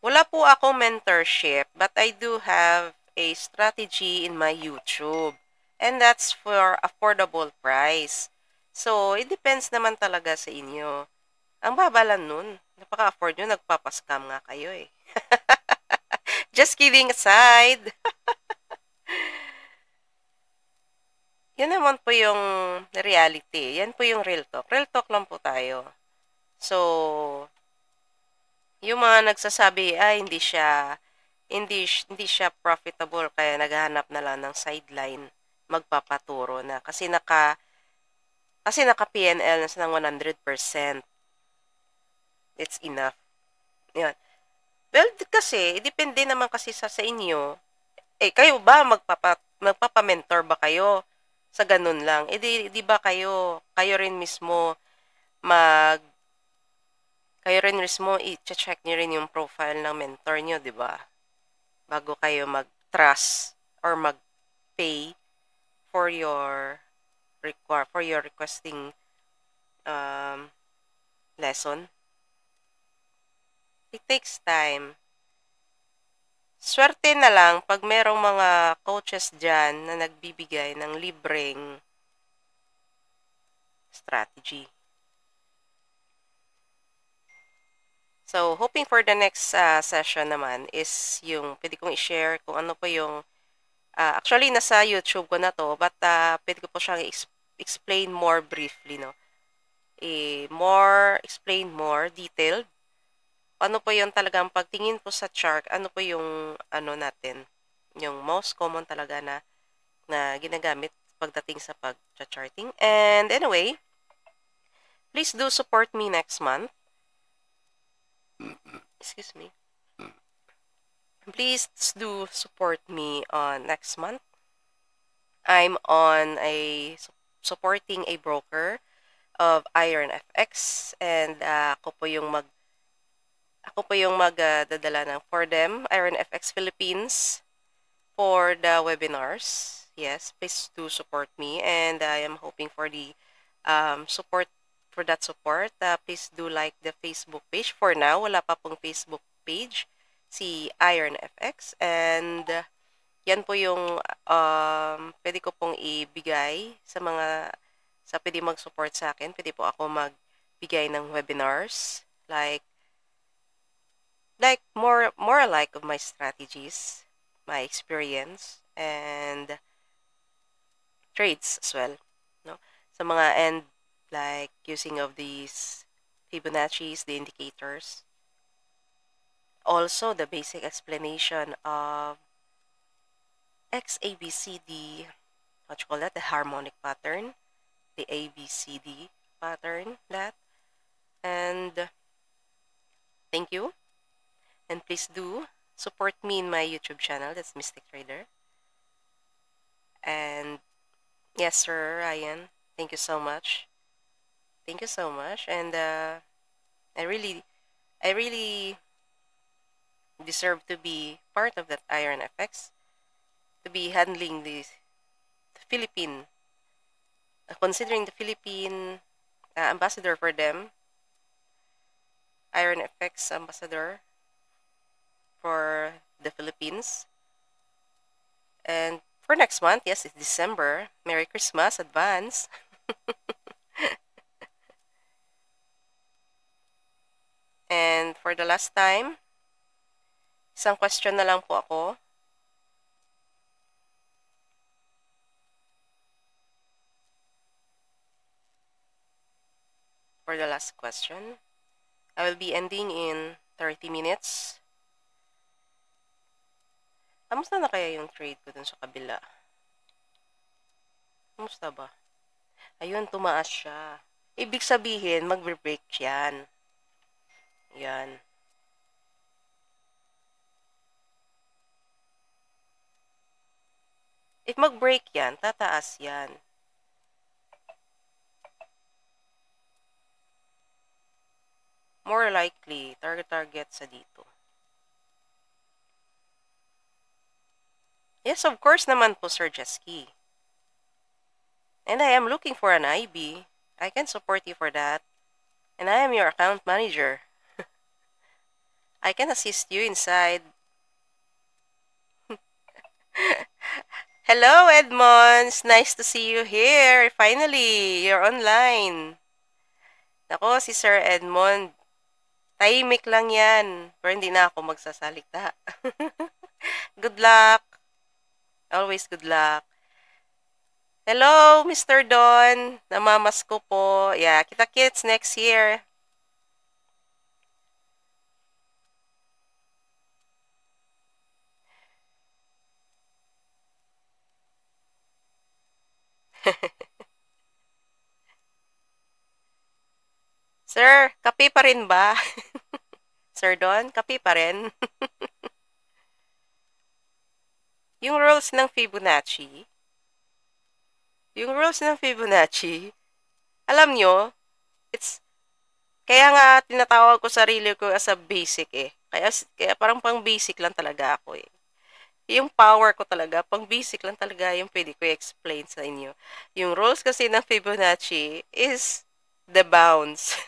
Wala po akong mentorship, but I do have a strategy in my YouTube. And that's for affordable price. So, it depends naman talaga sa inyo. Ang baba lang nun. Napaka-afford nyo, nagpapascam nga kayo eh. Just kidding aside. Yan naman po yung reality. Yan po yung real talk. Real talk lang po tayo. So, yung mga nagsasabi ay hindi siya hindi hindi siya profitable kaya naghahanap na lang ng sideline magpapaturo na kasi naka kasi naka PNL na ng 100%. It's enough. Yan. Well, kasi, depende naman kasi sa, sa inyo. Eh, kayo ba, magpapa, magpapa-mentor ba kayo? Sa ganun lang. Eh, di, di ba kayo, kayo rin mismo mag kayo rin mismo, i-check nyo rin yung profile ng mentor nyo, di ba? Bago kayo mag-trust or mag pay for your require for your requesting um, lesson. It takes time. Swerte na lang pag merong mga coaches dyan na nagbibigay ng libreng strategy. So, hoping for the next uh, session naman is yung pwede kong i-share kung ano po yung uh, actually nasa YouTube ko na to but uh, pwede ko po siyang explain more briefly no. Eh, more explain more detailed ano po yung talagang pagtingin po sa chart ano po yung ano natin yung most common talaga na na ginagamit pagdating sa pag-charting and anyway please do support me next month excuse me. Please do support me on next month. I'm on a supporting a broker of Iron FX and uh, ako po yung mag ako po yung magdadala ng for them Iron FX Philippines for the webinars. Yes, please do support me and I am hoping for the um, support for that support. Uh, please do like the Facebook page. For now, wala pa pong Facebook page, si Iron FX. And uh, yan po yung um, pwede ko pong ibigay sa mga, sa pwede mag-support sa akin. Pwede po ako magbigay ng webinars. Like, like more, more like of my strategies, my experience, and trades as well. No? Sa mga, and like using of these Fibonacci's, the indicators. Also, the basic explanation of XABCD, what you call that, the harmonic pattern, the ABCD pattern, that. And thank you. And please do support me in my YouTube channel, that's Mystic Trader. And yes, sir, Ryan, thank you so much. Thank you so much. And uh, I really, I really deserve to be part of that Iron FX, to be handling the, the Philippine, uh, considering the Philippine uh, ambassador for them, Iron FX ambassador for the Philippines. And for next month, yes, it's December. Merry Christmas, advance. And for the last time, isang question na lang po ako. For the last question, I will be ending in 30 minutes. Kamusta na kaya yung trade ko dun sa kabila? Kamusta ba? Ayun, tumaas siya. Ibig sabihin, magbe-break yan. Yan. If mag-break yan, tataas yan. More likely, target-target sa dito. Yes, of course naman po, Sir Jesky. And I am looking for an IB. I can support you for that. And I am your account manager. I can assist you inside. Hello, Edmonds! Nice to see you here. Finally, you're online. Nako, si Sir Edmond. Tahimik lang yan. Pero hindi na ako magsasalita. good luck. Always good luck. Hello, Mr. Don. Namamas ko po. Yeah, kita-kits next year. Sir, kape pa rin ba? Sir Don, kape pa rin? yung rules ng Fibonacci, yung rules ng Fibonacci, alam nyo, it's, kaya nga tinatawag ko sarili ko as a basic eh. Kaya, kaya parang pang basic lang talaga ako eh. yung power ko talaga, pang basic lang talaga yung pwede ko i-explain sa inyo. Yung rules kasi ng Fibonacci is the bounds.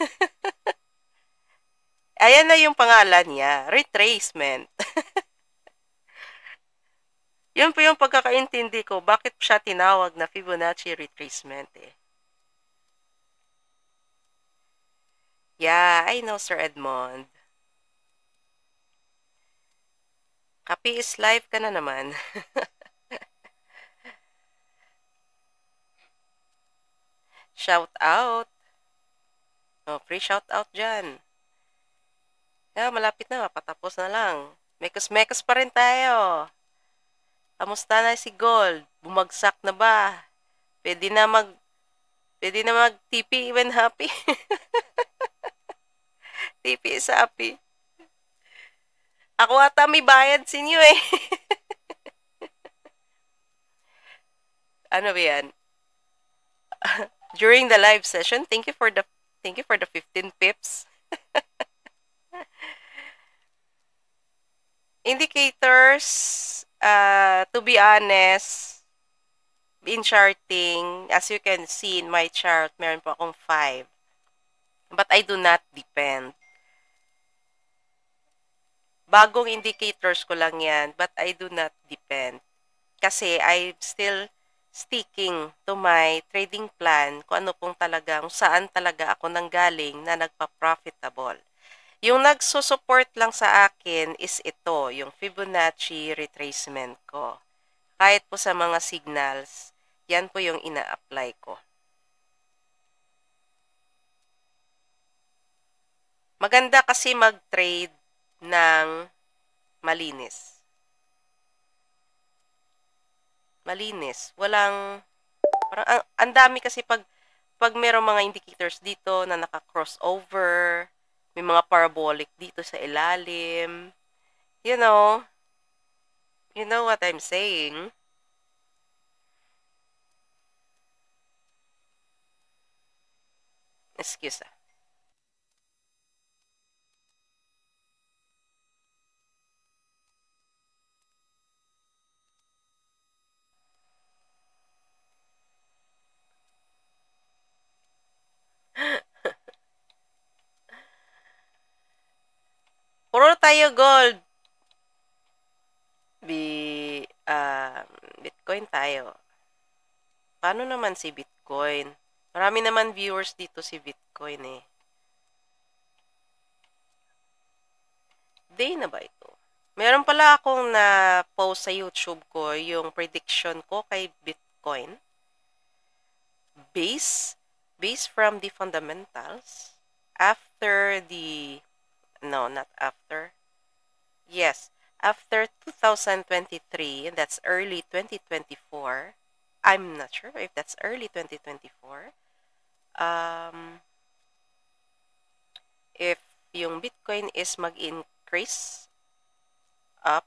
Ayan na yung pangalan niya, retracement. Yun po yung pagkakaintindi ko, bakit siya tinawag na Fibonacci retracement eh. Yeah, I know Sir Edmond. Kapi is life ka na naman. shout out. Oh, free shout out dyan. Yeah, malapit na, patapos na lang. Mekos-mekos pa rin tayo. Kamusta na si Gold? Bumagsak na ba? Pwede na mag Pwede na mag TP when happy. TP is happy. Ako ata may bayad sa inyo eh. ano ba yan? During the live session, thank you for the thank you for the 15 pips. Indicators, uh, to be honest, in charting, as you can see in my chart, meron po akong 5. But I do not depend. Bagong indicators ko lang yan, but I do not depend. Kasi I'm still sticking to my trading plan kung ano pong talaga, kung saan talaga ako nanggaling na nagpa-profitable. Yung nagsusupport lang sa akin is ito, yung Fibonacci retracement ko. Kahit po sa mga signals, yan po yung ina-apply ko. Maganda kasi mag-trade ng malinis. Malinis. Walang, parang, ang, ang dami kasi pag, pag merong mga indicators dito na naka-crossover, may mga parabolic dito sa ilalim, you know, you know what I'm saying? Excuse ah. Puro tayo gold. Bi, uh, Bitcoin tayo. Paano naman si Bitcoin? Marami naman viewers dito si Bitcoin eh. Day na ba ito? Meron pala akong na-post sa YouTube ko yung prediction ko kay Bitcoin. Base, base from the fundamentals after the no, not after. Yes, after 2023, and that's early 2024. I'm not sure if that's early 2024. Um, if yung Bitcoin is mag-increase up,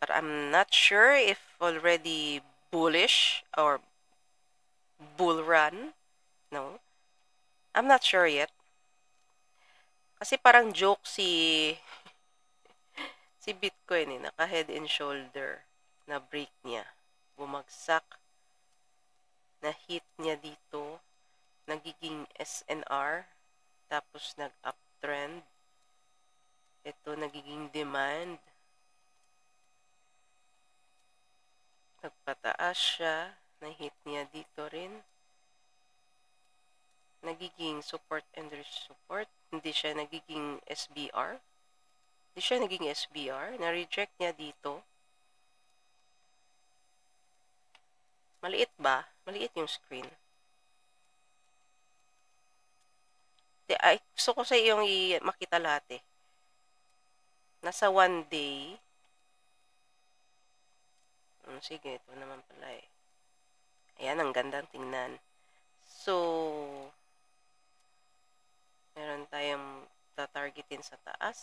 but I'm not sure if already bullish or bull run. No, I'm not sure yet. Kasi parang joke si si Bitcoin eh, naka head and shoulder na break niya. Bumagsak. Na hit niya dito. Nagiging SNR. Tapos nag-uptrend. Ito nagiging demand. Nagpataas siya. Na-hit niya dito rin nagiging support and support. Hindi siya nagiging SBR. Hindi siya naging SBR. Na-reject niya dito. Maliit ba? Maliit yung screen. Di, ay, gusto ko sa iyong makita lahat eh. Nasa one day. Hmm, sige, ito naman pala eh. Ayan, ang gandang tingnan. So, Meron tayong tatargetin sa taas.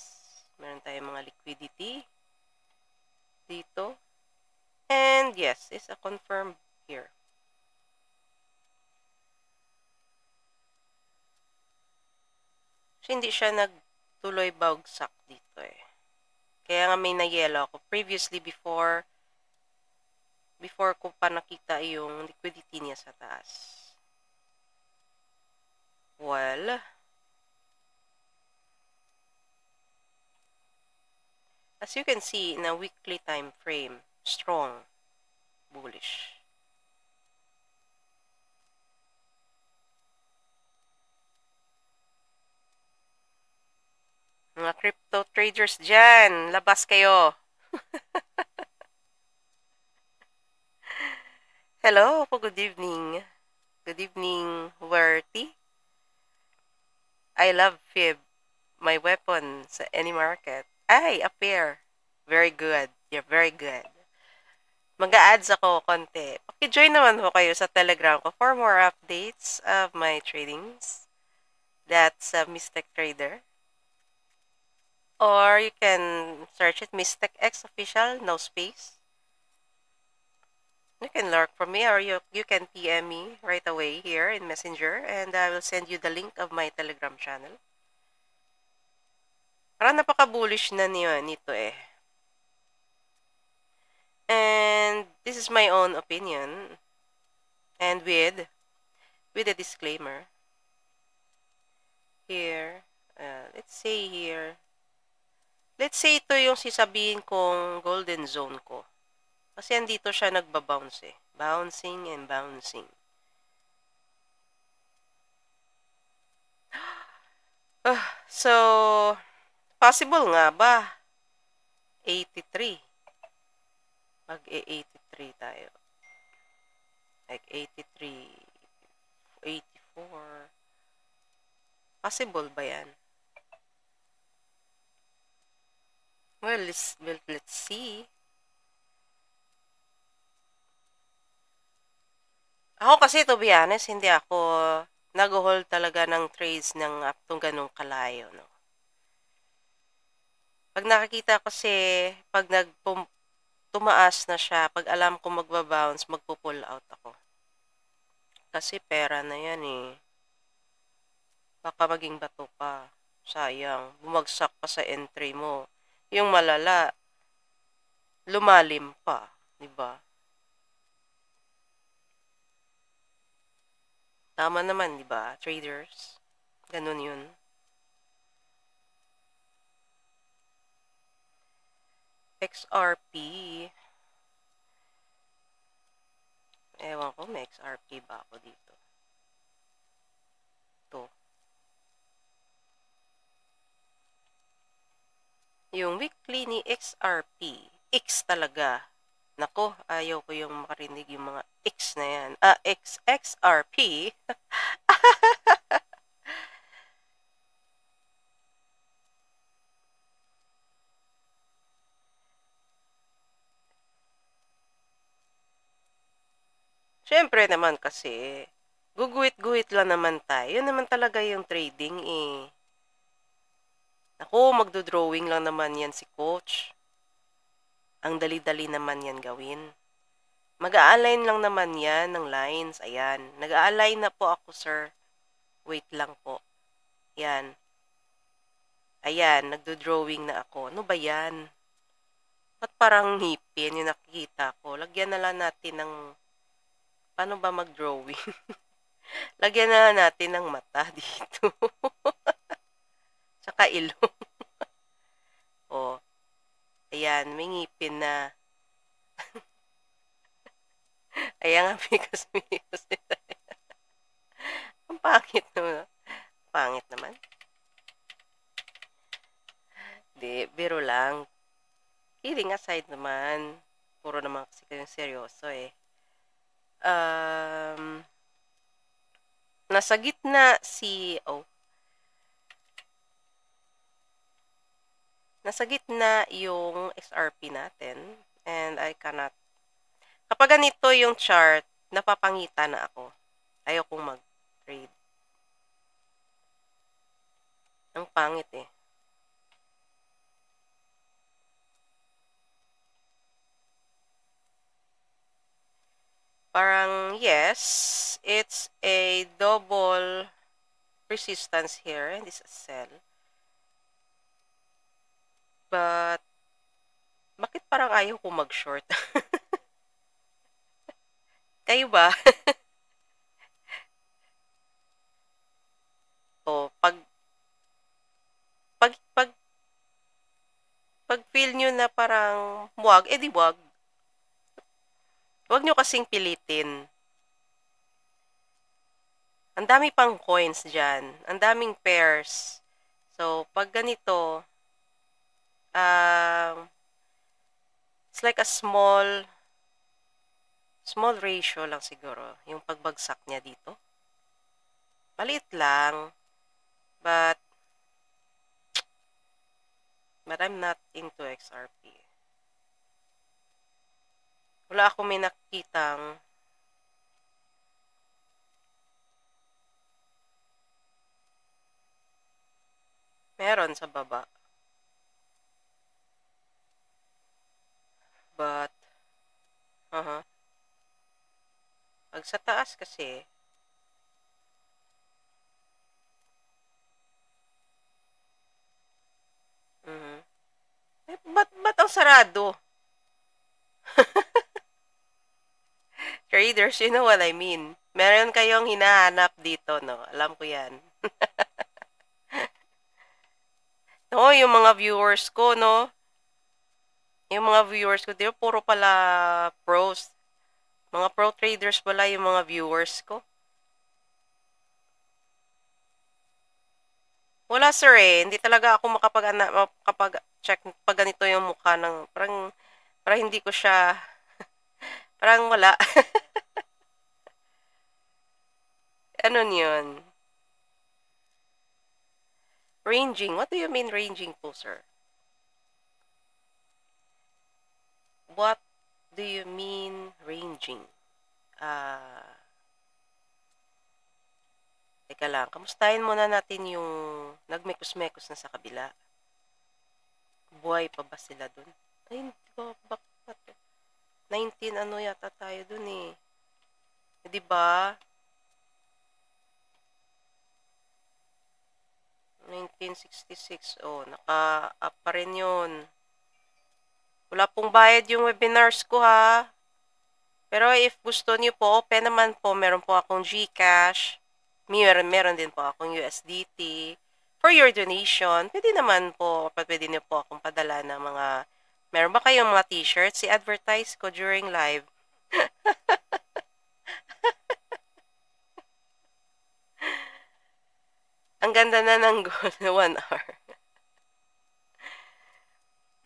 Meron tayong mga liquidity dito. And yes, is a confirm here. So, hindi siya nagtuloy bagsak dito eh. Kaya nga may na-yellow ako. Previously, before, before ko pa nakita yung liquidity niya sa taas. Well, as you can see in a weekly time frame, strong, bullish. Mga crypto traders dyan, labas kayo. Hello po, good evening. Good evening, Werty. I love Fib, my weapon sa any market. Ay, a pair. Very good. You're very good. Mag-a-ads ako konti. Paki-join naman po kayo sa Telegram ko for more updates of my tradings. That's uh, Mystic Trader. Or you can search it Mystic X Official, no space. You can lurk for me or you, you can PM me right away here in Messenger and I will send you the link of my Telegram channel. Parang napaka-bullish na niyo nito eh. And this is my own opinion. And with with a disclaimer. Here, uh, let's say here, let's say ito yung sisabihin kong golden zone ko. Kasi andito siya nagbabounce eh. Bouncing and bouncing. Uh, so, possible nga ba? 83. Mag-83 tayo. Like 83, 84. Possible ba yan? Well, let's, well, let's see. Ako kasi, to be honest, hindi ako nag-hold talaga ng trades ng up to ganong kalayo, no? Pag nakakita kasi, pag nag tumaas na siya, pag alam ko magbabounce, magpo-pull out ako. Kasi pera na yan eh. Baka maging bato pa. Sayang. Bumagsak pa sa entry mo. Yung malala, lumalim pa. ba? Diba? Tama naman, di ba? Traders. Ganun yun. XRP. Ewan ko, may XRP ba ako dito? Ito. Yung weekly ni XRP. X talaga. Nako, ayaw ko yung makarinig yung mga X na yan. Ah, X, XRP. Siyempre naman kasi, guguhit-guhit lang naman tayo. Yun naman talaga yung trading eh. Ako, magdo-drawing lang naman yan si coach. Ang dali-dali naman yan gawin. Mag-a-align lang naman yan ng lines. Ayan. Nag-a-align na po ako, sir. Wait lang po. Yan. Ayan, nagdo-drawing na ako. Ano ba yan? Ba't parang ngipin yung nakikita ko? Lagyan na lang natin ng... Paano ba mag-drawing? Lagyan na natin ng mata dito. Tsaka ilong. oh. Ayan, may ngipin na. Ayan nga, because because Ang pangit naman. Pangit naman. Di, biro lang. Kidding aside naman. Puro naman kasi kayong seryoso eh. Um, nasa gitna si, oh, nasa gitna yung XRP natin and I cannot kapag ganito yung chart napapangita na ako. Ayaw kong mag-trade. Ang pangit eh parang yes it's a double resistance here and this is sell but parang ayaw ko mag-short. Kayo ba? o, pag pag pag pag feel nyo na parang wag, edi wag. Wag nyo kasing pilitin. Ang dami pang coins dyan. Ang daming pairs. So, pag ganito, um, it's like a small, small ratio lang siguro, yung pagbagsak niya dito. Maliit lang, but, but I'm not into XRP. Wala ako may nakitang Meron sa baba. But, uh-huh. Pag sa taas kasi, mm-hmm. eh, ba't, ba't ang sarado? Traders, you know what I mean. Meron kayong hinahanap dito, no? Alam ko yan. no, yung mga viewers ko, no? Yung mga viewers ko, di ba, puro pala pros. Mga pro traders pala yung mga viewers ko. Wala sir eh. Hindi talaga ako makapag, makapag check pag ganito yung mukha ng, parang, parang hindi ko siya, parang wala. ano yun? Ranging. What do you mean ranging po, sir? What do you mean ranging? Ah... Uh, teka lang, kamustahin muna natin yung nagmekos-mekos na sa kabila. Buhay pa ba sila dun? Ay, hindi ko, bakit? 19 ano yata tayo dun eh. eh di ba? 1966. Oh, naka-up pa rin yun. Wala pong bayad yung webinars ko ha. Pero if gusto niyo po, open naman po. Meron po akong GCash. Meron, meron din po akong USDT. For your donation, pwede naman po, pwede niyo po akong padala ng mga, meron ba kayong mga t-shirts? Si-advertise ko during live. Ang ganda na ng goal, one hour.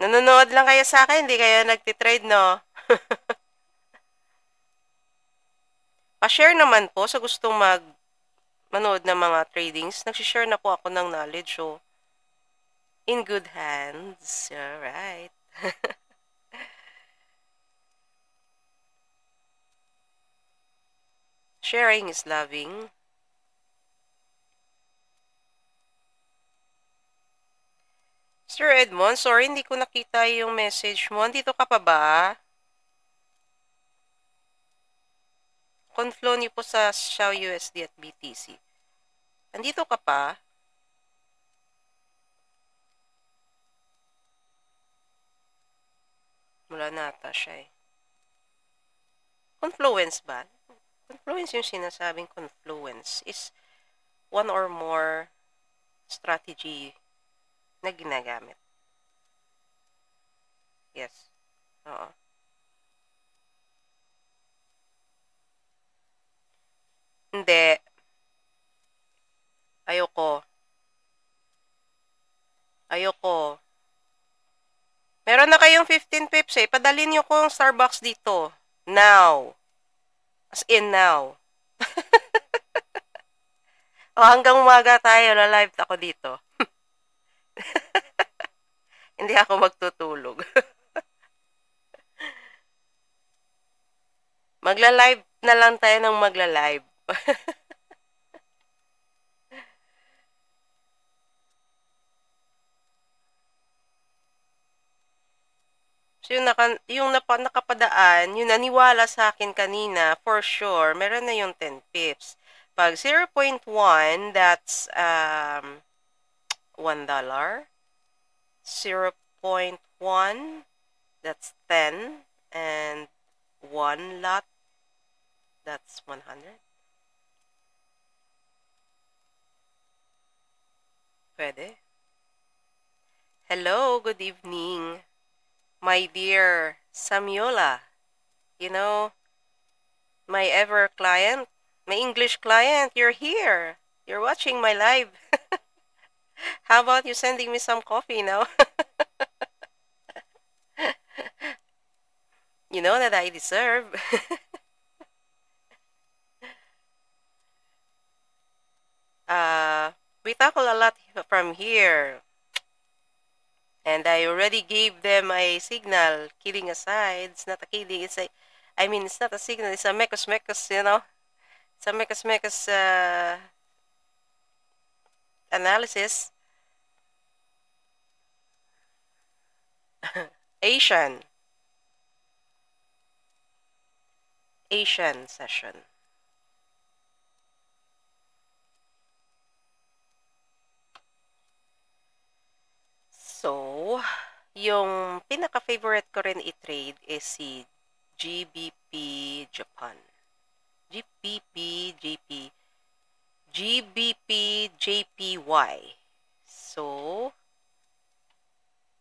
Nanonood lang kayo sa akin, hindi kayo nagtitrade, no? Pa-share naman po sa gustong mag manood ng mga tradings. Nagsishare na po ako ng knowledge, so in good hands. Alright. Sharing is loving. Sir Edmond, sorry hindi ko nakita yung message mo. Andito ka pa ba? Conflow niyo po sa Xiao USD at BTC. Andito ka pa? Mula nata siya eh. Confluence ba? Confluence yung sinasabing confluence is one or more strategy na ginagamit. Yes. Oo. Hindi. Ayoko. Ayoko. Meron na kayong 15 pips eh. Padalin nyo kong Starbucks dito. Now. As in now. o hanggang umaga tayo, la-live ako dito. Hindi ako magtutulog. Magla-live na lang tayo ng magla-live. So, yung, naka, yung napa, nakapadaan, yung naniwala sa akin kanina, for sure, meron na yung 10 pips. Pag 0.1, that's um, $1. 0.1 That's 10. And 1 lot, that's 100. Pwede. Hello, good evening. My dear Samiola, you know, my ever client, my English client, you're here. You're watching my live. How about you sending me some coffee now? you know that I deserve. uh, we tackle a lot from here. And I already gave them a signal, kidding aside. It's not a kidding, it's a, I mean, it's not a signal, it's a mekos mekos, you know? It's a mekos mekos uh, analysis. Asian. Asian session. So, yung pinaka-favorite ko rin i-trade is si GBP Japan. GBP JP GBP JPY. So,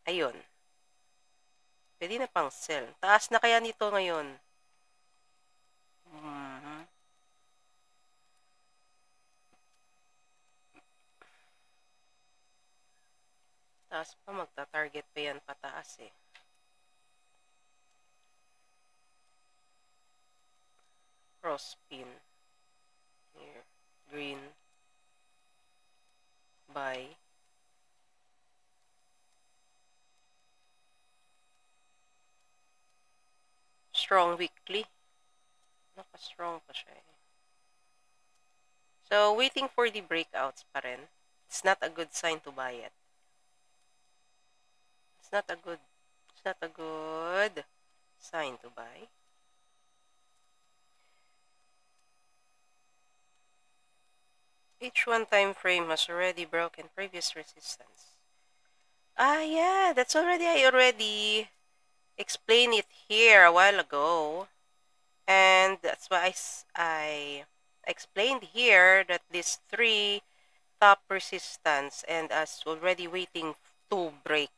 ayun. Pwede na pang sell. Taas na kaya nito ngayon. Mm-hmm. Taas pa, magta-target pa yan pataas eh. Cross pin. Here. Green. Buy. Strong weekly. Naka-strong pa siya eh. So, waiting for the breakouts pa rin. It's not a good sign to buy it. It's not a good, it's not a good sign to buy. Each one time frame has already broken previous resistance. Ah, yeah, that's already, I already explained it here a while ago. And that's why I, I explained here that these three top resistance and as already waiting to break.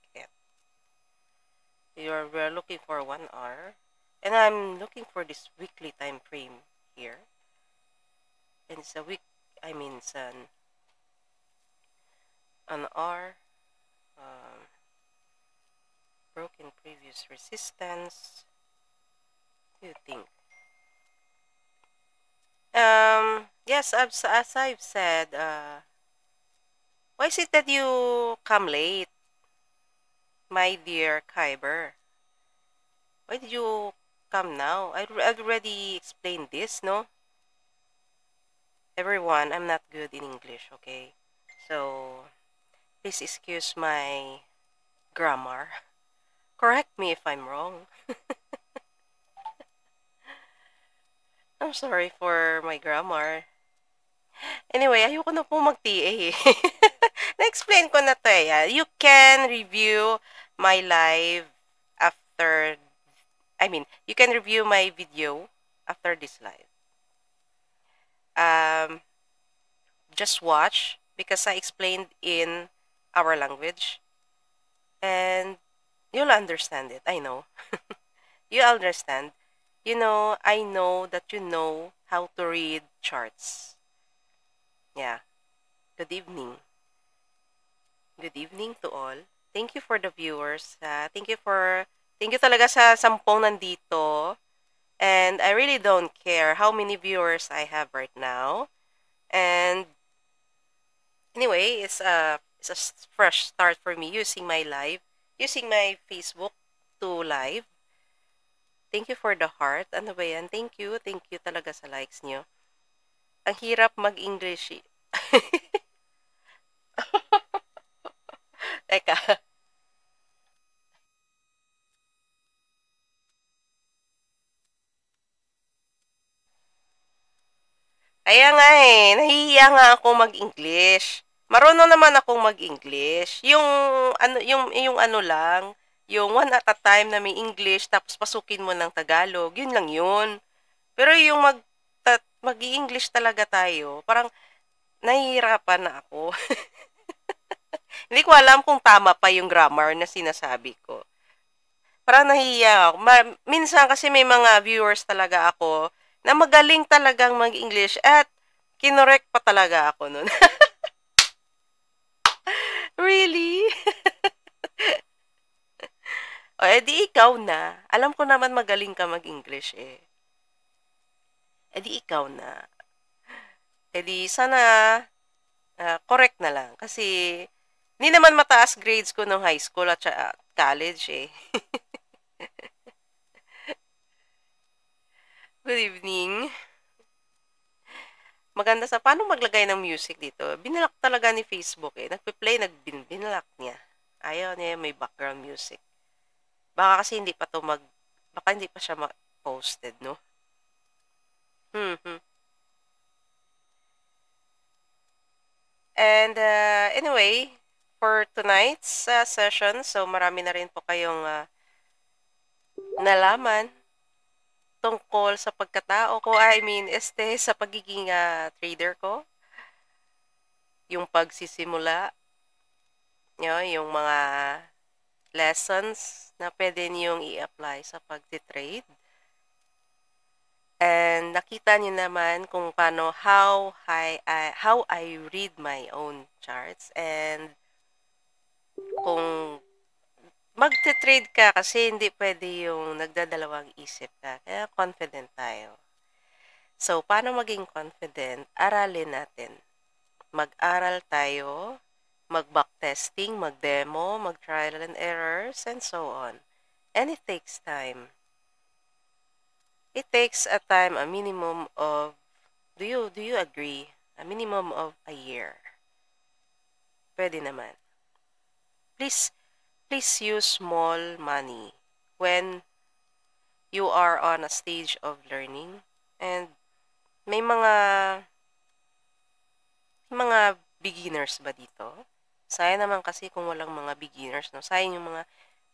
You're we're looking for one hour. And I'm looking for this weekly time frame here. And it's a week I mean it's an an R um, broken previous resistance. What do you think? Um, yes, as, as I've said, uh, why is it that you come late, my dear Kyber? Why did you come now? I already explained this, no? Everyone, I'm not good in English, okay? So, please excuse my grammar. Correct me if I'm wrong. I'm sorry for my grammar. Anyway, ayoko na po mag-TA eh. Na-explain ko na to eh. You can review my live after, I mean, you can review my video after this live. Um, just watch because I explained in our language and you'll understand it. I know. you understand you know, I know that you know how to read charts. Yeah. Good evening. Good evening to all. Thank you for the viewers. Uh, thank you for, thank you talaga sa sampung nandito. And I really don't care how many viewers I have right now. And anyway, it's a, it's a fresh start for me using my live, using my Facebook to live. Thank you for the heart. Ano ba yan? Thank you. Thank you talaga sa likes nyo. Ang hirap mag-English. Teka. Kaya nga eh, nahihiya nga ako mag-English. Marunong naman akong mag-English. Yung ano yung yung ano lang, yung one at a time na may English, tapos pasukin mo ng Tagalog, yun lang yun. Pero yung mag, mag-i-English talaga tayo, parang nahihirapan na ako. Hindi ko alam kung tama pa yung grammar na sinasabi ko. Parang nahihiya ako. Ma- minsan kasi may mga viewers talaga ako na magaling talagang mag-English at kinorek pa talaga ako nun. really? o, edi ikaw na. Alam ko naman magaling ka mag-English eh. Edi ikaw na. Edi sana uh, correct na lang. Kasi hindi naman mataas grades ko nung high school at college eh. Good evening. Maganda sa paano maglagay ng music dito. Binalak talaga ni Facebook eh. Nagpe-play, nagbinalak niya. Ayaw niya may background music. Baka kasi hindi pa to mag baka hindi pa siya posted, no? Hmm. hmm. And uh, anyway, for tonight's uh, session, so marami na rin po kayong uh, nalaman tungkol sa pagkatao ko, I mean, este, sa pagiging uh, trader ko, yung pagsisimula, yun, yung mga lessons na pwede niyong i-apply sa pag-trade. And nakita niyo naman kung paano how I, uh, how I read my own charts. And kung magte-trade ka kasi hindi pwede yung nagdadalawang isip ka. Kaya confident tayo. So, paano maging confident? Aralin natin. Mag-aral tayo, mag-backtesting, mag-demo, mag-trial and errors, and so on. And it takes time. It takes a time, a minimum of, do you, do you agree? A minimum of a year. Pwede naman. Please, please use small money when you are on a stage of learning and may mga mga beginners ba dito? Sayang naman kasi kung walang mga beginners, no? Sayang yung mga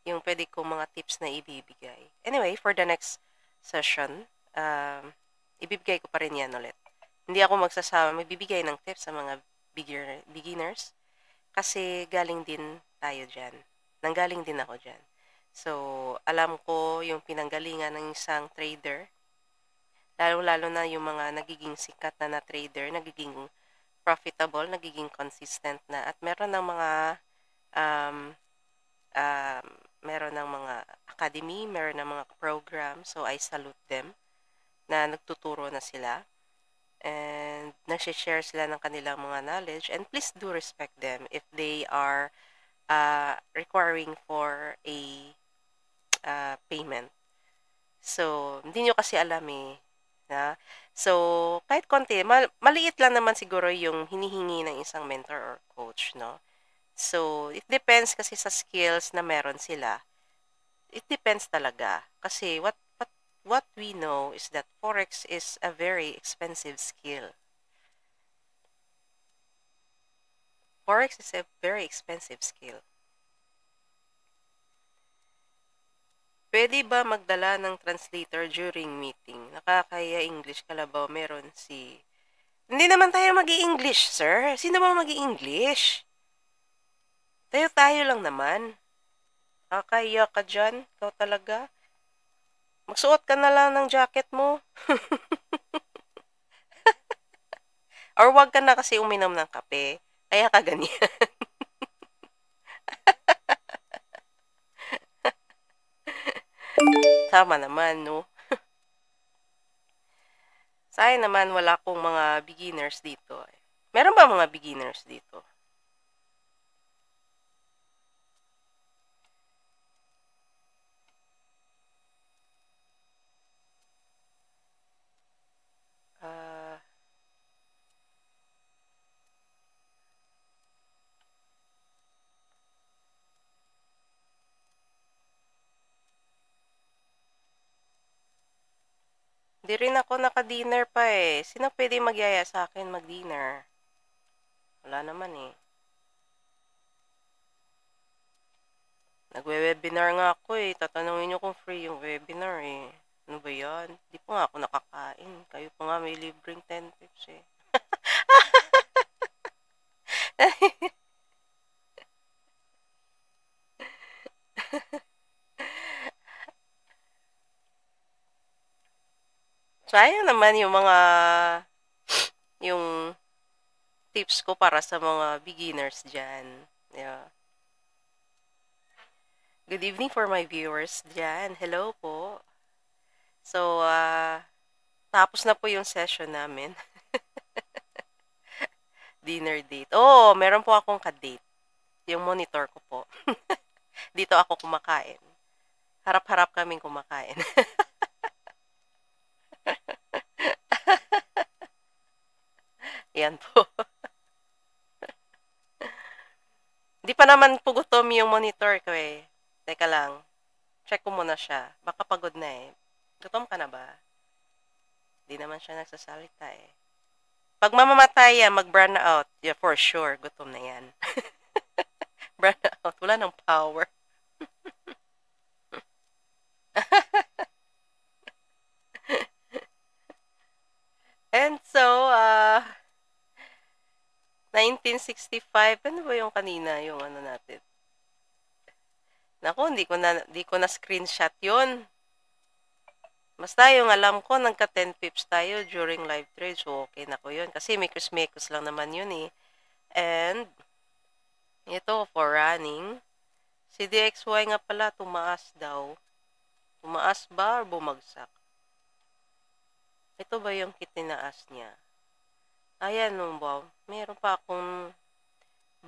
yung pwede kong mga tips na ibibigay. Anyway, for the next session, um, ibibigay ko pa rin yan ulit. Hindi ako magsasama, magbibigay ng tips sa mga beginner, beginners kasi galing din tayo dyan. Nanggaling din ako dyan. So, alam ko yung pinanggalingan ng isang trader, lalo-lalo na yung mga nagiging sikat na na trader, nagiging profitable, nagiging consistent na, at meron ng mga um, um, meron ng mga academy, meron ng mga program, so I salute them na nagtuturo na sila. And nag-share sila ng kanilang mga knowledge. And please do respect them if they are uh, requiring for a uh, payment. So, hindi nyo kasi alam eh. Na? So, kahit konti, mal- maliit lang naman siguro yung hinihingi ng isang mentor or coach, no? So, it depends kasi sa skills na meron sila. It depends talaga. Kasi what, what, what we know is that Forex is a very expensive skill. Forex is a very expensive skill. Pwede ba magdala ng translator during meeting? Nakakaya English kalabaw meron si... Hindi naman tayo mag english sir. Sino ba mag english Tayo-tayo lang naman. Nakakaya ka dyan. Ikaw talaga. Magsuot ka na lang ng jacket mo. Or wag ka na kasi uminom ng kape. Kaya ka ganyan. Tama naman, no? Sayang naman wala kong mga beginners dito. Meron ba mga beginners dito? Di rin ako naka-dinner pa eh. Sino pwede magyaya sa akin mag-dinner? Wala naman eh. Nagwe-webinar nga ako eh. Tatanungin nyo kung free yung webinar eh. Ano ba yan? Di pa nga ako nakakain. Kayo pa nga may libreng 10 tips eh. Sayang naman yung mga yung tips ko para sa mga beginners dyan. Yeah. Good evening for my viewers dyan. Hello po. So, uh, tapos na po yung session namin. Dinner date. Oh, meron po akong ka-date. Yung monitor ko po. Dito ako kumakain. Harap-harap kaming kumakain. Yan po. Hindi pa naman pugutom yung monitor ko eh. Teka lang. Check ko muna siya. Baka pagod na eh. Gutom ka na ba? Hindi naman siya nagsasalita eh. Pag mamamatay yan, mag-burn out. Yeah, for sure. Gutom na yan. burn out. Wala ng power. And so, uh, 1965, ano ba yung kanina, yung ano natin? Nako, hindi ko na, hindi ko na screenshot yun. Basta yung alam ko, nagka 10 pips tayo during live trade. So, okay na ko yun. Kasi mekos-mekos lang naman yun eh. And, ito, for running, si DXY nga pala, tumaas daw. Tumaas ba or bumagsak? Ito ba yung kitinaas niya? Ayan, no, wow. Meron pa akong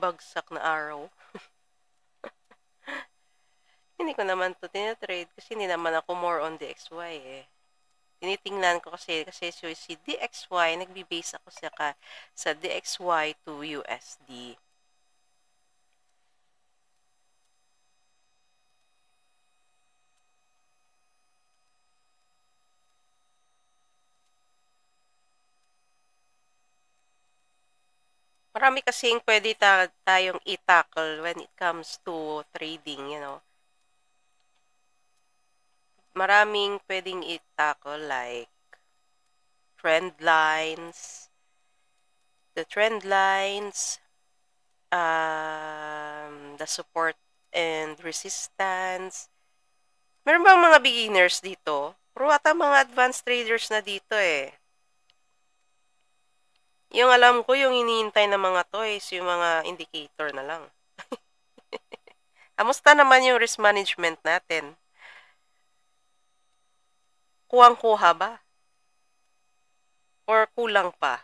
bagsak na araw. hindi ko naman to tinatrade kasi hindi naman ako more on DXY eh. Tinitingnan ko kasi, kasi so, si DXY, nagbe-base ako sa, sa DXY to USD. Marami kasing pwede ta- tayong i-tackle when it comes to trading, you know. Maraming pwedeng i-tackle like trend lines, the trend lines, um, the support and resistance. Meron bang mga beginners dito? Pero ata mga advanced traders na dito eh. Yung alam ko, yung iniintay ng mga to is yung mga indicator na lang. Kamusta naman yung risk management natin? Kuwang-kuha ba? Or kulang pa?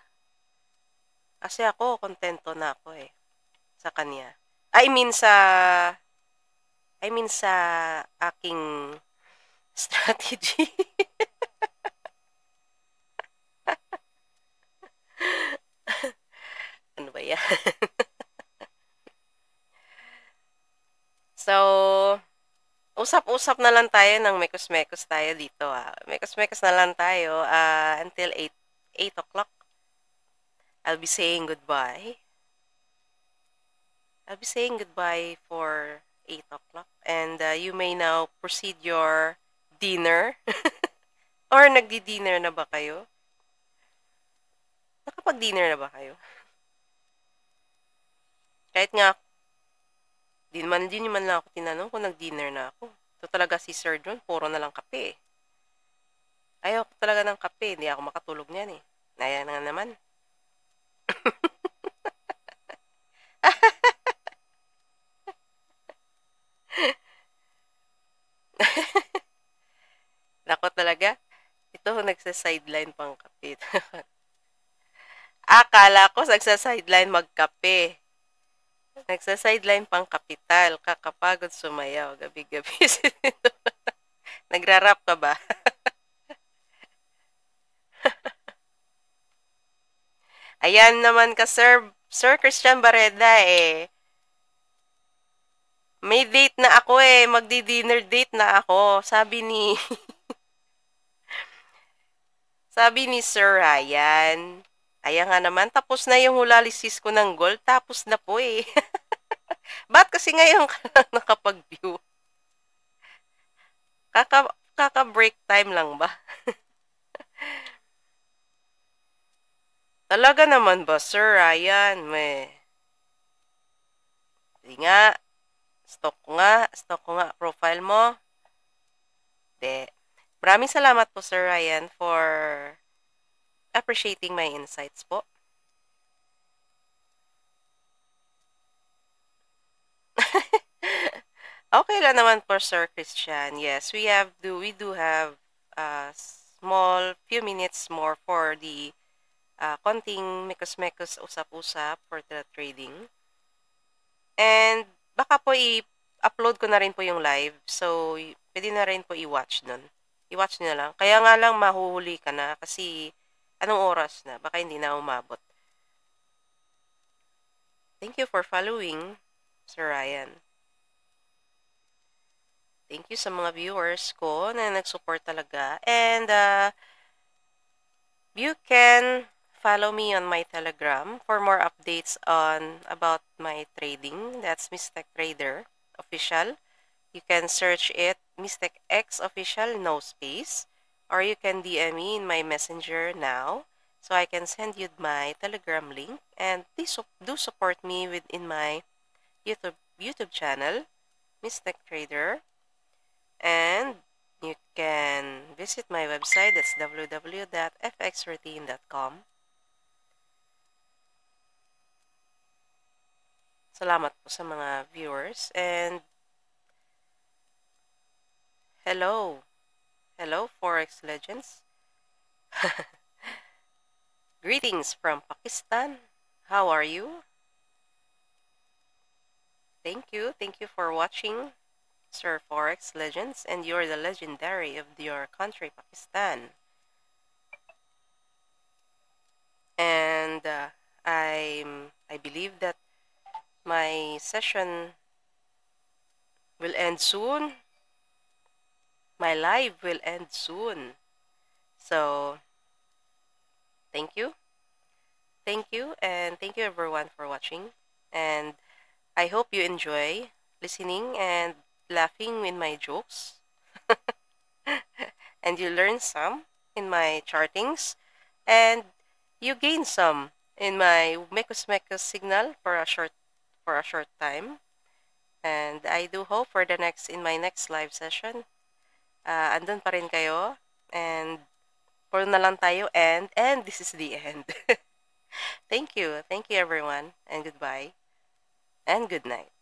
Kasi ako, kontento na ako eh. Sa kanya. I mean sa... I mean sa aking strategy. ano ba yan? so, usap-usap na lang tayo ng mekos-mekos tayo dito. Ah. Mekos-mekos na lang tayo uh, until 8, 8 o'clock. I'll be saying goodbye. I'll be saying goodbye for 8 o'clock. And uh, you may now proceed your dinner. Or nagdi-dinner na ba kayo? Nakapag-dinner na ba kayo? Kahit nga, di man, di man lang ako tinanong kung nag-dinner na ako. Ito talaga si Sir John, puro na lang kape. Ko talaga ng kape, hindi ako makatulog niyan eh. Naya na nga naman. Nako talaga. Ito, nagsa-sideline pang kape. Akala ko nagsa-sideline magkape. Nagsa-sideline pang kapital. Kakapagod sumayaw. Gabi-gabi. Nagrarap ka ba? Ayan naman ka, Sir, Sir Christian Bareda eh. May date na ako eh. Magdi-dinner date na ako. Sabi ni... Sabi ni Sir Ryan. Ayan nga naman, tapos na yung hulalisis ko ng gold, tapos na po eh. Ba't kasi ngayon ka lang nakapag-view? Kaka, kaka-break time lang ba? Talaga naman ba, Sir Ryan? May... Hindi nga. Ko nga. Ko nga profile mo. Hindi. Maraming salamat po, Sir Ryan, for appreciating my insights po. okay lang naman po, Sir Christian. Yes, we have do we do have a small few minutes more for the uh, konting mekos-mekos usap-usap for the trading. And baka po i-upload ko na rin po yung live. So, pwede na rin po i-watch nun. I-watch nyo na lang. Kaya nga lang mahuhuli ka na kasi anong oras na? Baka hindi na umabot. Thank you for following, Sir Ryan. Thank you sa mga viewers ko na nag-support talaga. And uh, you can follow me on my Telegram for more updates on about my trading. That's Mistech Trader official. You can search it Mistech X official no space or you can DM me in my messenger now so I can send you my Telegram link and please do support me within my YouTube YouTube channel Mistech Trader and you can visit my website that's www.fxroutine.com Salamat po sa mga viewers. And, hello. Hello, Forex Legends. Greetings from Pakistan. How are you? Thank you. Thank you for watching, Sir Forex Legends. And you're the legendary of your country, Pakistan. And uh, I'm, I believe that my session will end soon. My life will end soon. So, thank you. Thank you, and thank you everyone for watching. And I hope you enjoy listening and laughing with my jokes. and you learn some in my chartings. And you gain some in my Mekos Mekos signal for a short for a short time. And I do hope for the next, in my next live session, uh, andun pa rin kayo. And, puro na lang tayo. And, and this is the end. Thank you. Thank you, everyone. And goodbye. And good night.